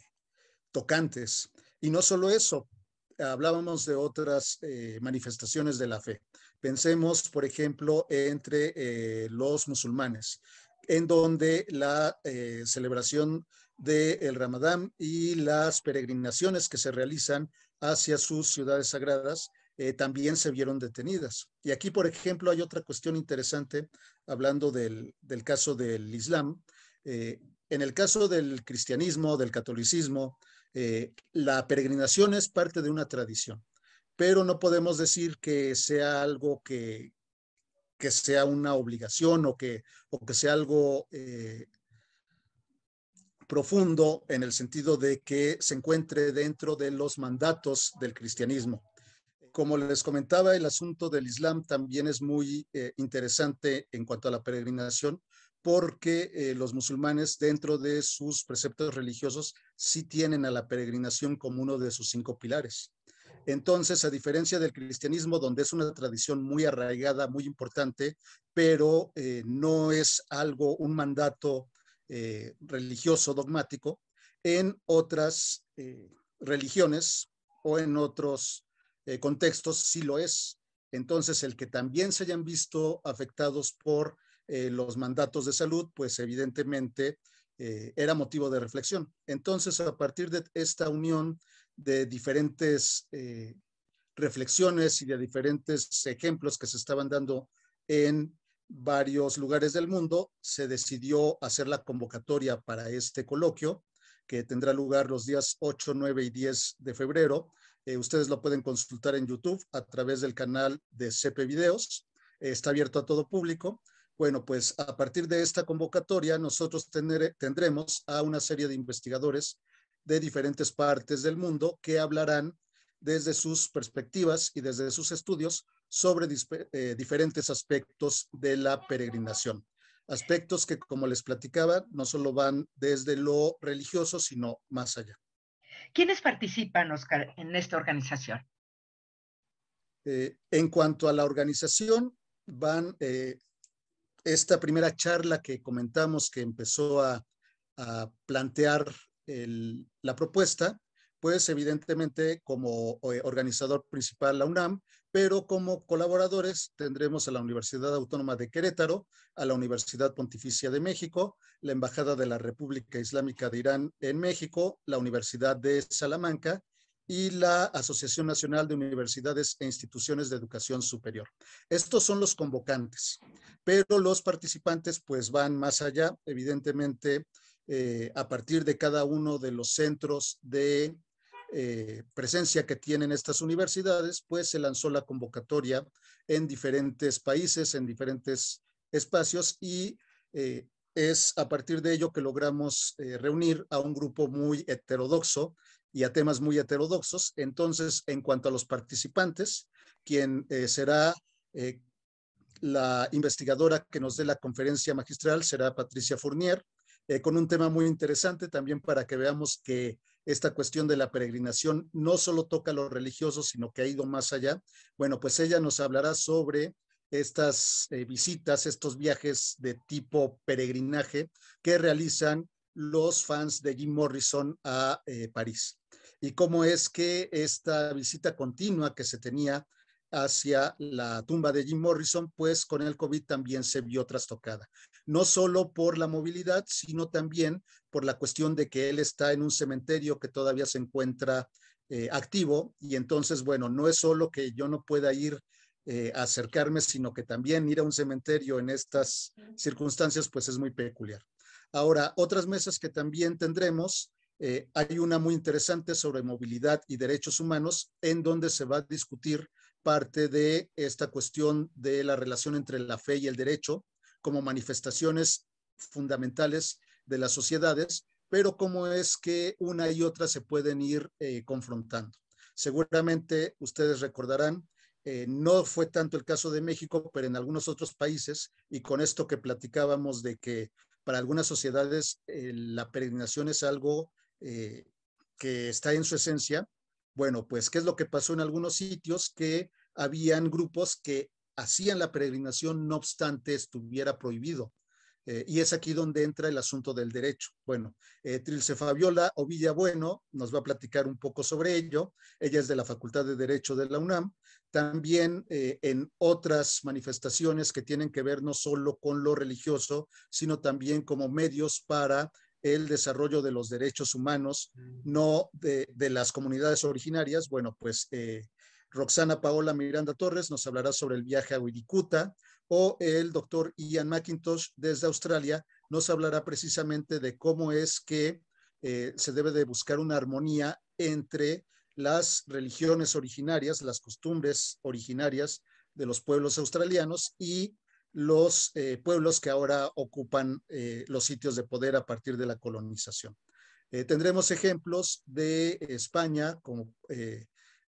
tocantes. Y no solo eso, hablábamos de otras manifestaciones de la fe. Pensemos, por ejemplo, entre los musulmanes, en donde la celebración del Ramadán y las peregrinaciones que se realizan hacia sus ciudades sagradas eh, también se vieron detenidas. Y aquí, por ejemplo, hay otra cuestión interesante, hablando del, caso del Islam. Eh, en el caso del cristianismo, del catolicismo, eh, la peregrinación es parte de una tradición, pero no podemos decir que sea algo que, que sea una obligación o que, o que sea algo profundo en el sentido de que se encuentre dentro de los mandatos del cristianismo como les comentaba, el asunto del Islam también es muy eh, interesante en cuanto a la peregrinación, porque eh, los musulmanes dentro de sus preceptos religiosos sí tienen a la peregrinación como uno de sus cinco pilares. Entonces, a diferencia del cristianismo, donde es una tradición muy arraigada, muy importante, pero eh, no es algo, un mandato religioso dogmático, en otras religiones o en otros eh, contextos sí lo es. Entonces, el que también se hayan visto afectados por eh, los mandatos de salud, pues evidentemente eh, era motivo de reflexión. Entonces, a partir de esta unión de diferentes eh, reflexiones y de diferentes ejemplos que se estaban dando en varios lugares del mundo, se decidió hacer la convocatoria para este coloquio que tendrá lugar los días 8, 9 y 10 de febrero. Ustedes lo pueden consultar en YouTube a través del canal de CP Videos. está abierto a todo público. Bueno, pues a partir de esta convocatoria nosotros tendremos a una serie de investigadores de diferentes partes del mundo que hablarán desde sus perspectivas y desde sus estudios sobre eh, diferentes aspectos de la peregrinación. Aspectos que, como les platicaba, no solo van desde lo religioso, sino más allá. ¿Quiénes participan, Oscar, en esta organización? Eh, en cuanto a la organización, van eh, esta primera charla que comentamos que empezó a, plantear la propuesta, pues evidentemente como eh, organizador principal la UNAM, pero como colaboradores tendremos a la Universidad Autónoma de Querétaro, a la Universidad Pontificia de México, la Embajada de la República Islámica de Irán en México, la Universidad de Salamanca y la Asociación Nacional de Universidades e Instituciones de Educación Superior. Estos son los convocantes, pero los participantes pues van más allá, evidentemente, eh, a partir de cada uno de los centros de eh, presencia que tienen estas universidades, pues se lanzó la convocatoria en diferentes países, en diferentes espacios y eh, es a partir de ello que logramos reunir a un grupo muy heterodoxo y a temas muy heterodoxos. Entonces, en cuanto a los participantes, quien eh, será eh, la investigadora que nos dé la conferencia magistral será Patricia Fournier, eh, con un tema muy interesante también para que veamos que esta cuestión de la peregrinación no solo toca a los religiosos, sino que ha ido más allá. Bueno, pues ella nos hablará sobre estas visitas, estos viajes de tipo peregrinaje que realizan los fans de Jim Morrison a París y cómo es que esta visita continua que se tenía hacia la tumba de Jim Morrison, pues con el COVID también se vio trastocada. No solo por la movilidad, sino también por la cuestión de que él está en un cementerio que todavía se encuentra eh, activo y entonces, bueno, no es solo que yo no pueda ir eh, a acercarme, sino que también ir a un cementerio en estas circunstancias, pues es muy peculiar. Ahora, otras mesas que también tendremos eh, hay una muy interesante sobre movilidad y derechos humanos en donde se va a discutir parte de esta cuestión de la relación entre la fe y el derecho como manifestaciones fundamentales de las sociedades, pero cómo es que una y otra se pueden ir eh, confrontando. Seguramente ustedes recordarán, eh, no fue tanto el caso de México, pero en algunos otros países, y con esto que platicábamos de que para algunas sociedades la peregrinación es algo eh, que está en su esencia, bueno, pues, ¿qué es lo que pasó en algunos sitios? Que habían grupos que hacían la peregrinación, no obstante estuviera prohibido. Eh, y es aquí donde entra el asunto del derecho. Bueno, eh, Trilce Fabiola Ovilla Bueno nos va a platicar un poco sobre ello. Ella es de la Facultad de Derecho de la UNAM. También en otras manifestaciones que tienen que ver no solo con lo religioso, sino también como medios para el desarrollo de los derechos humanos, mm. no de, las comunidades originarias. Bueno, pues eh, Roxana Paola Miranda Torres nos hablará sobre el viaje a Wirikuta o el doctor Ian McIntosh desde Australia nos hablará precisamente de cómo es que eh, se debe de buscar una armonía entre las religiones originarias, las costumbres originarias de los pueblos australianos y los eh, pueblos que ahora ocupan eh, los sitios de poder a partir de la colonización. Tendremos ejemplos de España, como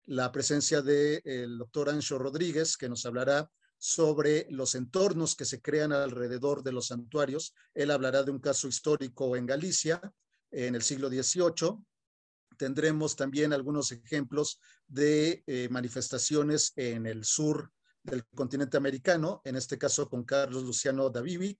la presencia del doctor Ancho Rodríguez, que nos hablará sobre los entornos que se crean alrededor de los santuarios. Él hablará de un caso histórico en Galicia en el siglo XVIII. Tendremos también algunos ejemplos de manifestaciones en el sur del continente americano, en este caso con Carlos Luciano Davivi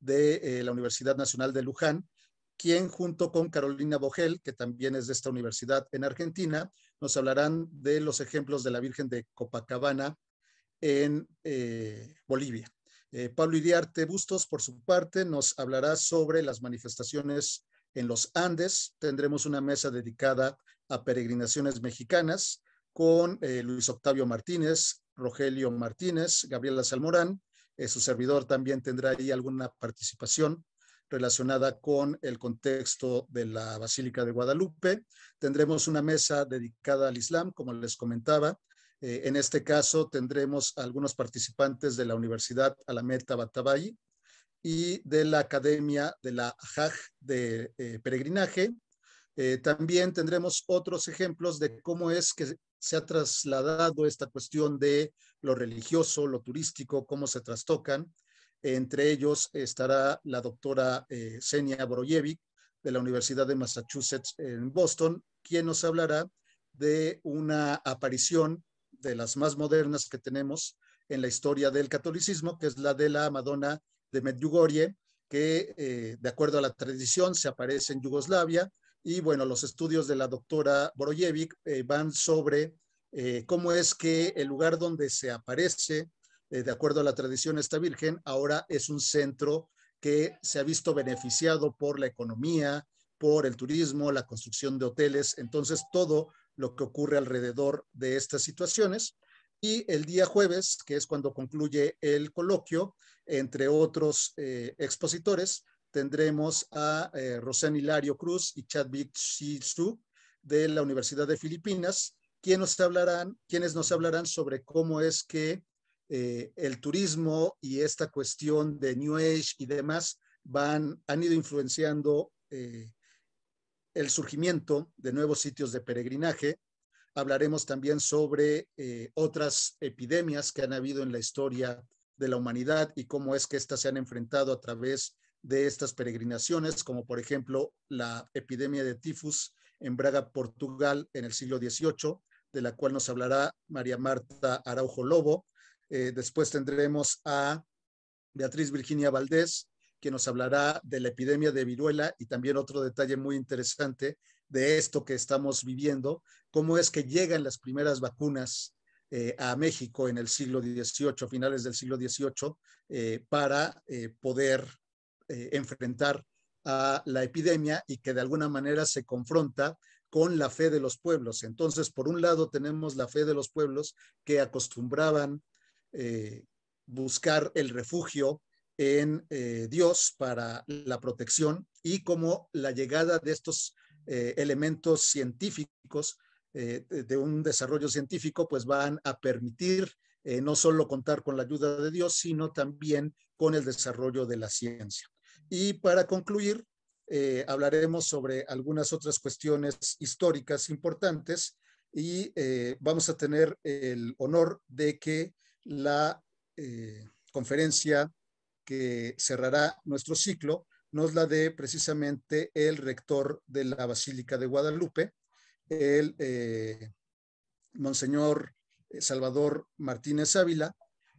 de eh, la Universidad Nacional de Luján, quien junto con Carolina Bogel, que también es de esta universidad en Argentina, nos hablarán de los ejemplos de la Virgen de Copacabana en Bolivia. Pablo Iriarte Bustos, por su parte, nos hablará sobre las manifestaciones en los Andes. Tendremos una mesa dedicada a peregrinaciones mexicanas con Luis Octavio Martínez, Rogelio Martínez, Gabriela Salmorán. su servidor también tendrá ahí alguna participación relacionada con el contexto de la Basílica de Guadalupe. Tendremos una mesa dedicada al Islam, como les comentaba. Eh, en este caso tendremos algunos participantes de la Universidad Alameda Batabayi y de la Academia de la Hajj de eh, Peregrinaje. Eh, también tendremos otros ejemplos de cómo es que se ha trasladado esta cuestión de lo religioso, lo turístico, cómo se trastocan entre ellos estará la doctora eh, Senia de la Universidad de Massachusetts en Boston, quien nos hablará de una aparición de las más modernas que tenemos en la historia del catolicismo, que es la de la Madonna de Medjugorje, que eh, de acuerdo a la tradición se aparece en Yugoslavia. Y bueno, los estudios de la doctora Borojevic eh, van sobre cómo es que el lugar donde se aparece eh, de acuerdo a la tradición, esta Virgen ahora es un centro que se ha visto beneficiado por la economía, por el turismo, la construcción de hoteles, entonces todo lo que ocurre alrededor de estas situaciones. Y el día jueves, que es cuando concluye el coloquio, entre otros eh, expositores, tendremos a eh, Hilario Cruz y Chadwick Shizu de la Universidad de Filipinas, quienes nos hablarán, quienes nos hablarán sobre cómo es que eh, el turismo y esta cuestión de New Age y demás van, han ido influenciando eh, el surgimiento de nuevos sitios de peregrinaje. Hablaremos también sobre eh, otras epidemias que han habido en la historia de la humanidad y cómo es que éstas se han enfrentado a través de estas peregrinaciones, como por ejemplo la epidemia de tifus en Braga, Portugal, en el siglo XVIII, de la cual nos hablará María Marta Araujo Lobo, eh, después tendremos a Beatriz Virginia Valdés, que nos hablará de la epidemia de viruela y también otro detalle muy interesante de esto que estamos viviendo, cómo es que llegan las primeras vacunas eh, a México en el siglo XVIII, finales del siglo XVIII, eh, para poder enfrentar a la epidemia y que de alguna manera se confronta con la fe de los pueblos. Entonces, por un lado tenemos la fe de los pueblos que acostumbraban eh, buscar el refugio en eh, Dios para la protección y como la llegada de estos eh, elementos científicos de un desarrollo científico, pues van a permitir no solo contar con la ayuda de Dios, sino también con el desarrollo de la ciencia. Y para concluir, hablaremos sobre algunas otras cuestiones históricas importantes y vamos a tener el honor de que la eh, conferencia que cerrará nuestro ciclo nos la dé precisamente el rector de la Basílica de Guadalupe, el eh, Monseñor Salvador Martínez Ávila,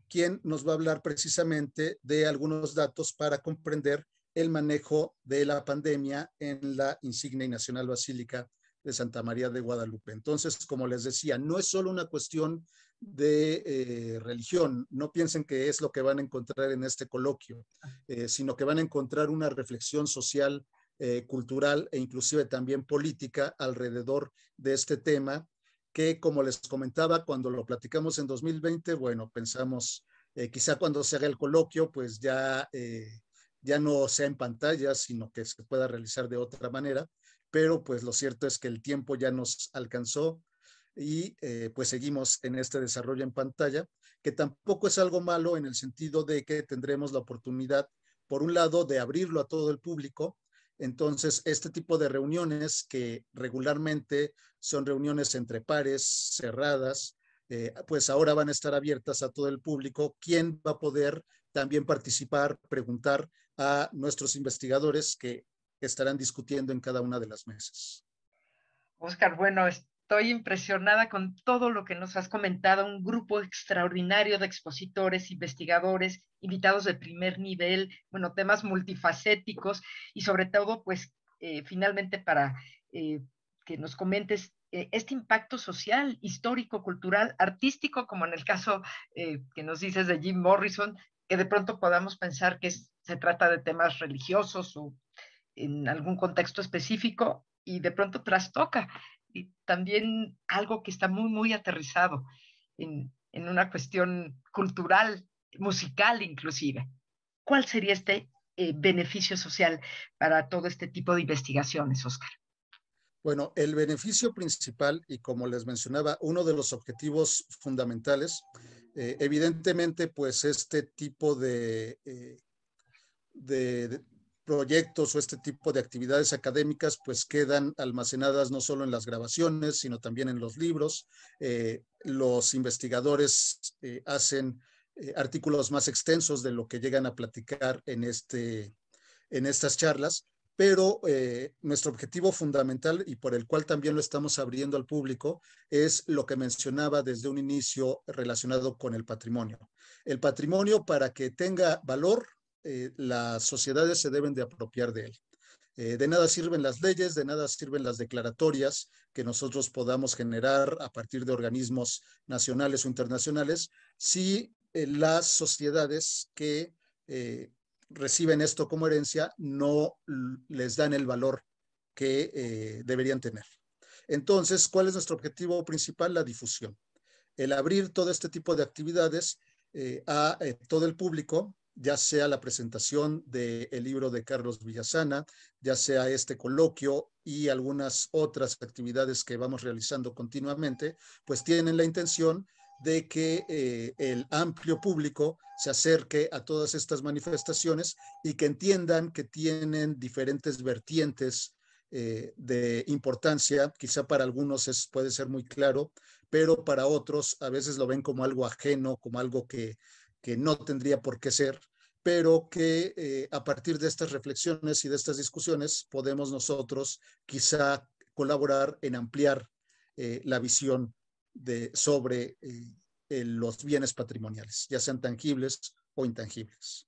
quien nos va a hablar precisamente de algunos datos para comprender el manejo de la pandemia en la insignia y nacional basílica de Santa María de Guadalupe. Entonces, como les decía, no es solo una cuestión de eh, religión. No piensen que es lo que van a encontrar en este coloquio, eh, sino que van a encontrar una reflexión social, eh, cultural e inclusive también política alrededor de este tema que, como les comentaba, cuando lo platicamos en 2020, bueno, pensamos, quizá cuando se haga el coloquio, pues ya, ya no sea en pantalla, sino que se pueda realizar de otra manera, pero pues lo cierto es que el tiempo ya nos alcanzó y eh, pues seguimos en este desarrollo en pantalla, que tampoco es algo malo en el sentido de que tendremos la oportunidad, por un lado, de abrirlo a todo el público. Entonces, este tipo de reuniones que regularmente son reuniones entre pares, cerradas, eh, pues ahora van a estar abiertas a todo el público. ¿Quién va a poder también participar, preguntar a nuestros investigadores que estarán discutiendo en cada una de las mesas? Oscar, bueno, Estoy impresionada con todo lo que nos has comentado, un grupo extraordinario de expositores, investigadores, invitados de primer nivel, bueno, temas multifacéticos y sobre todo, pues, eh, finalmente para eh, que nos comentes eh, este impacto social, histórico, cultural, artístico, como en el caso que nos dices de Jim Morrison, que de pronto podamos pensar que se trata de temas religiosos o en algún contexto específico y de pronto trastoca. También algo que está muy, muy aterrizado en, en una cuestión cultural, musical inclusive. ¿Cuál sería este eh, beneficio social para todo este tipo de investigaciones, Oscar? Bueno, el beneficio principal, y como les mencionaba, uno de los objetivos fundamentales, eh, evidentemente, pues este tipo de, eh, de, proyectos o este tipo de actividades académicas, pues quedan almacenadas no solo en las grabaciones, sino también en los libros. Eh, los investigadores hacen artículos más extensos de lo que llegan a platicar en, este, en estas charlas pero eh, nuestro objetivo fundamental y por el cual también lo estamos abriendo al público es lo que mencionaba desde un inicio relacionado con el patrimonio. El patrimonio para que tenga valor, eh, las sociedades se deben de apropiar de él. Eh, de nada sirven las leyes, de nada sirven las declaratorias que nosotros podamos generar a partir de organismos nacionales o internacionales si las sociedades que reciben esto como herencia no les dan el valor que eh, deberían tener. Entonces, ¿cuál es nuestro objetivo principal? La difusión. El abrir todo este tipo de actividades eh, a eh, todo el público, ya sea la presentación del libro de Carlos Villasana, ya sea este coloquio y algunas otras actividades que vamos realizando continuamente, pues tienen la intención de que eh, el amplio público se acerque a todas estas manifestaciones y que entiendan que tienen diferentes vertientes eh, de importancia. Quizá para algunos es, puede ser muy claro, pero para otros a veces lo ven como algo ajeno, como algo que, que no tendría por qué ser, pero que eh, a partir de estas reflexiones y de estas discusiones podemos nosotros quizá colaborar en ampliar la visión de, sobre eh, los bienes patrimoniales, ya sean tangibles o intangibles.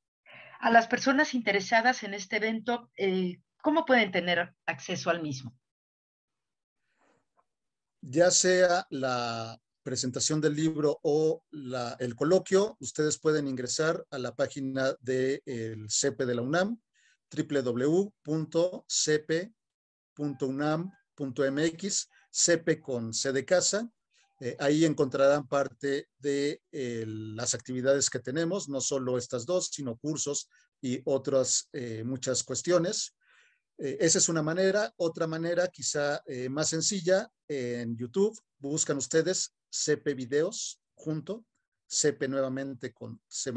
A las personas interesadas en este evento, eh, ¿cómo pueden tener acceso al mismo? Ya sea la presentación del libro o el coloquio, ustedes pueden ingresar a la página del CEPE de la UNAM, www.cepe.unam.mx, CEPE con C de casa, eh, ahí encontrarán parte de eh, las actividades que tenemos, no solo estas dos, sino cursos y otras eh, muchas cuestiones. esa es una manera. Otra manera, quizá más sencilla, en YouTube buscan ustedes CP Videos junto, CP nuevamente con C,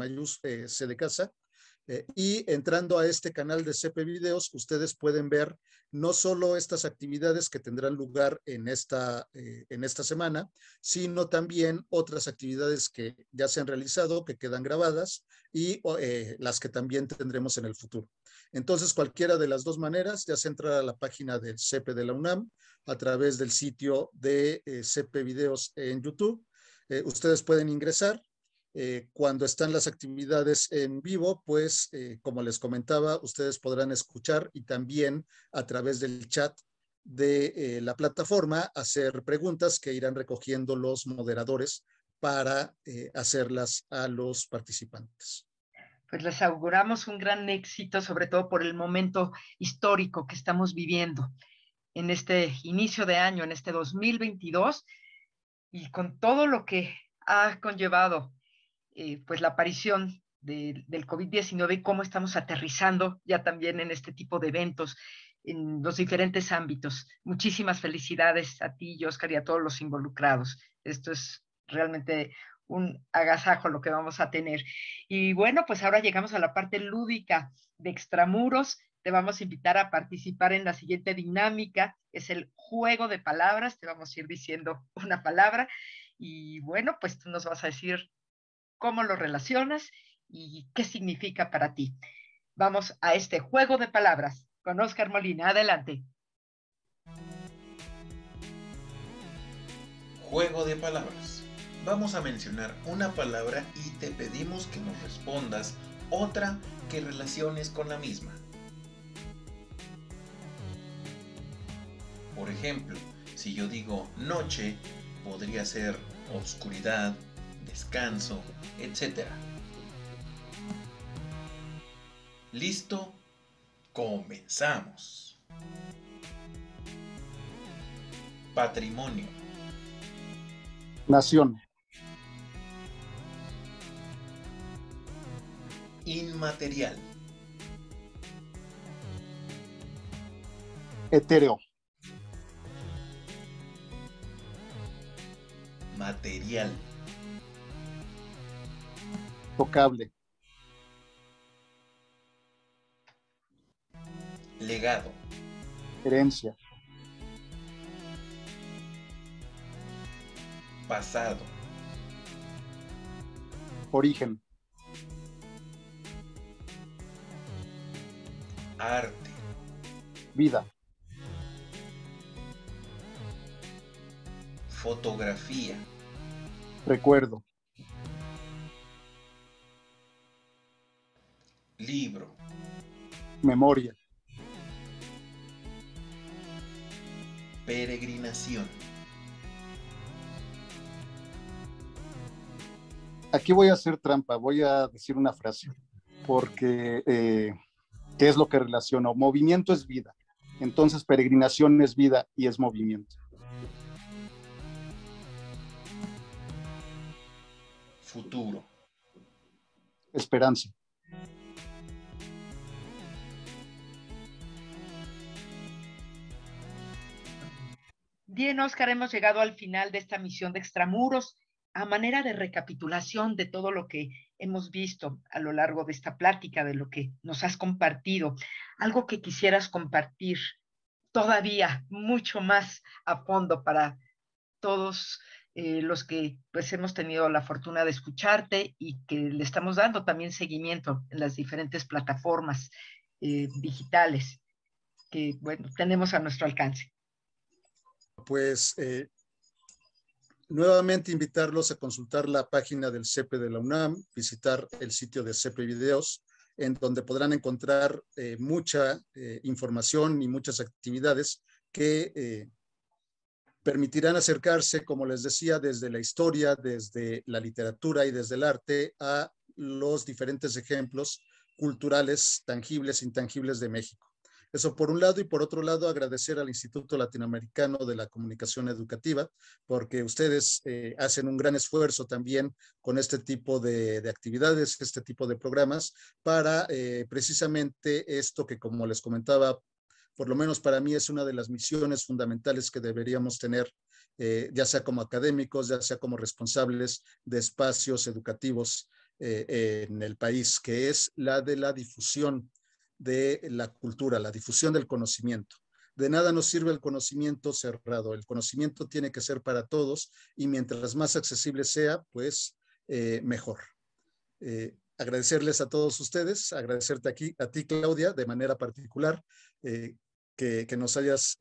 C de casa, eh, y entrando a este canal de CP Videos, ustedes pueden ver no solo estas actividades que tendrán lugar en esta, eh, en esta semana, sino también otras actividades que ya se han realizado, que quedan grabadas y eh, las que también tendremos en el futuro. Entonces, cualquiera de las dos maneras, ya se entra a la página del CP de la UNAM a través del sitio de CP Videos en YouTube. ustedes pueden ingresar, eh, cuando están las actividades en vivo, pues eh, como les comentaba, ustedes podrán escuchar y también a través del chat de eh, la plataforma hacer preguntas que irán recogiendo los moderadores para hacerlas a los participantes. Pues les auguramos un gran éxito, sobre todo por el momento histórico que estamos viviendo en este inicio de año, en este 2022, y con todo lo que ha conllevado eh, pues la aparición del COVID-19 y cómo estamos aterrizando ya también en este tipo de eventos en los diferentes ámbitos. Muchísimas felicidades a ti, Oscar, y a todos los involucrados. Esto es realmente un agasajo lo que vamos a tener. Y bueno, pues ahora llegamos a la parte lúdica de Extramuros. Te vamos a invitar a participar en la siguiente dinámica. Es el juego de palabras. Te vamos a ir diciendo (laughs) una palabra. Y bueno, pues tú nos vas a decir cómo lo relacionas y qué significa para ti. Vamos a este juego de palabras con Oscar Molina. Adelante. Juego de palabras. Vamos a mencionar una palabra y te pedimos que nos respondas otra que relaciones con la misma. Por ejemplo, Si yo digo noche, podría ser oscuridad, descanso, etc. ¿Listo? Comenzamos. Patrimonio. Nación. Inmaterial. Etéreo. Material. Tocable. Legado. Herencia. Pasado. Origen. Arte. Vida. Fotografía. Recuerdo. Libro. Memoria. Peregrinación. Aquí voy a hacer trampa, voy a decir una frase, porque eh, ¿qué es lo que relaciono? Movimiento es vida, entonces peregrinación es vida y es movimiento. Futuro. Esperanza. Bien, Oscar, hemos llegado al final de esta misión de extramuros a manera de recapitulación de todo lo que hemos visto a lo largo de esta plática, de lo que nos has compartido. Algo que quisieras compartir todavía mucho más a fondo para todos eh, los que pues hemos tenido la fortuna de escucharte y que le estamos dando también seguimiento en las diferentes plataformas eh, digitales que bueno, tenemos a nuestro alcance pues eh, nuevamente invitarlos a consultar la página del CEPE de la UNAM, visitar el sitio de CEPE Videos, en donde podrán encontrar eh, mucha eh, información y muchas actividades que permitirán acercarse, como les decía, desde la historia, desde la literatura y desde el arte a los diferentes ejemplos culturales, tangibles, intangibles de México. Eso por un lado y por otro lado agradecer al Instituto Latinoamericano de la Comunicación Educativa porque ustedes eh, hacen un gran esfuerzo también con este tipo de, actividades, este tipo de programas para eh, precisamente esto que como les comentaba, por lo menos para mí es una de las misiones fundamentales que deberíamos tener eh, ya sea como académicos, ya sea como responsables de espacios educativos en el país, que es la de la difusión de la cultura, la difusión del conocimiento. De nada nos sirve el conocimiento cerrado. El conocimiento tiene que ser para todos y mientras más accesible sea, pues eh, mejor. Eh, agradecerles a todos ustedes, agradecerte aquí, a ti, Claudia, de manera particular, eh, que, nos hayas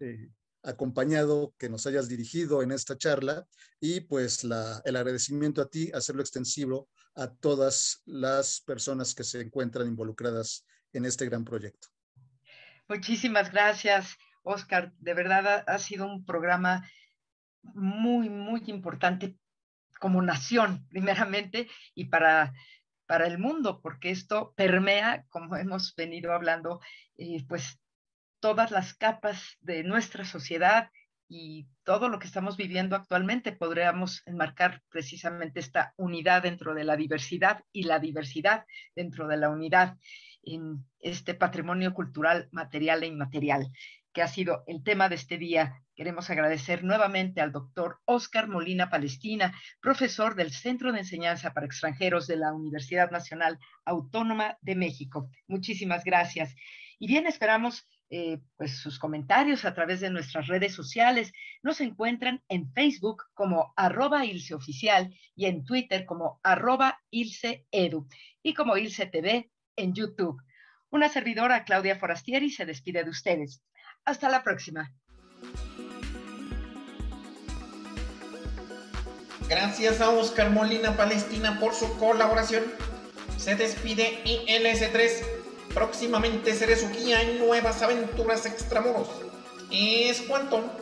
acompañado, que nos hayas dirigido en esta charla y pues el agradecimiento a ti, hacerlo extensivo a todas las personas que se encuentran involucradas en este gran proyecto. Muchísimas gracias, Oscar. De verdad ha, sido un programa muy, muy importante como nación, primeramente, y para, para el mundo, porque esto permea, como hemos venido hablando, eh, pues todas las capas de nuestra sociedad y todo lo que estamos viviendo actualmente. Podríamos enmarcar precisamente esta unidad dentro de la diversidad y la diversidad dentro de la unidad en este patrimonio cultural material e inmaterial, que ha sido el tema de este día. Queremos agradecer nuevamente al doctor Oscar Molina Palestina, profesor del Centro de Enseñanza para Extranjeros de la Universidad Nacional Autónoma de México. Muchísimas gracias. Y bien, esperamos eh, pues sus comentarios a través de nuestras redes sociales. Nos encuentran en Facebook como arroba Ilse y en Twitter como arroba Ilse y como Ilse TV en YouTube. Una servidora, Claudia Forastieri, se despide de ustedes. Hasta la próxima. Gracias a Oscar Molina Palestina por su colaboración. Se despide ILS3. Próximamente seré su guía en nuevas aventuras extramuros. Es cuanto.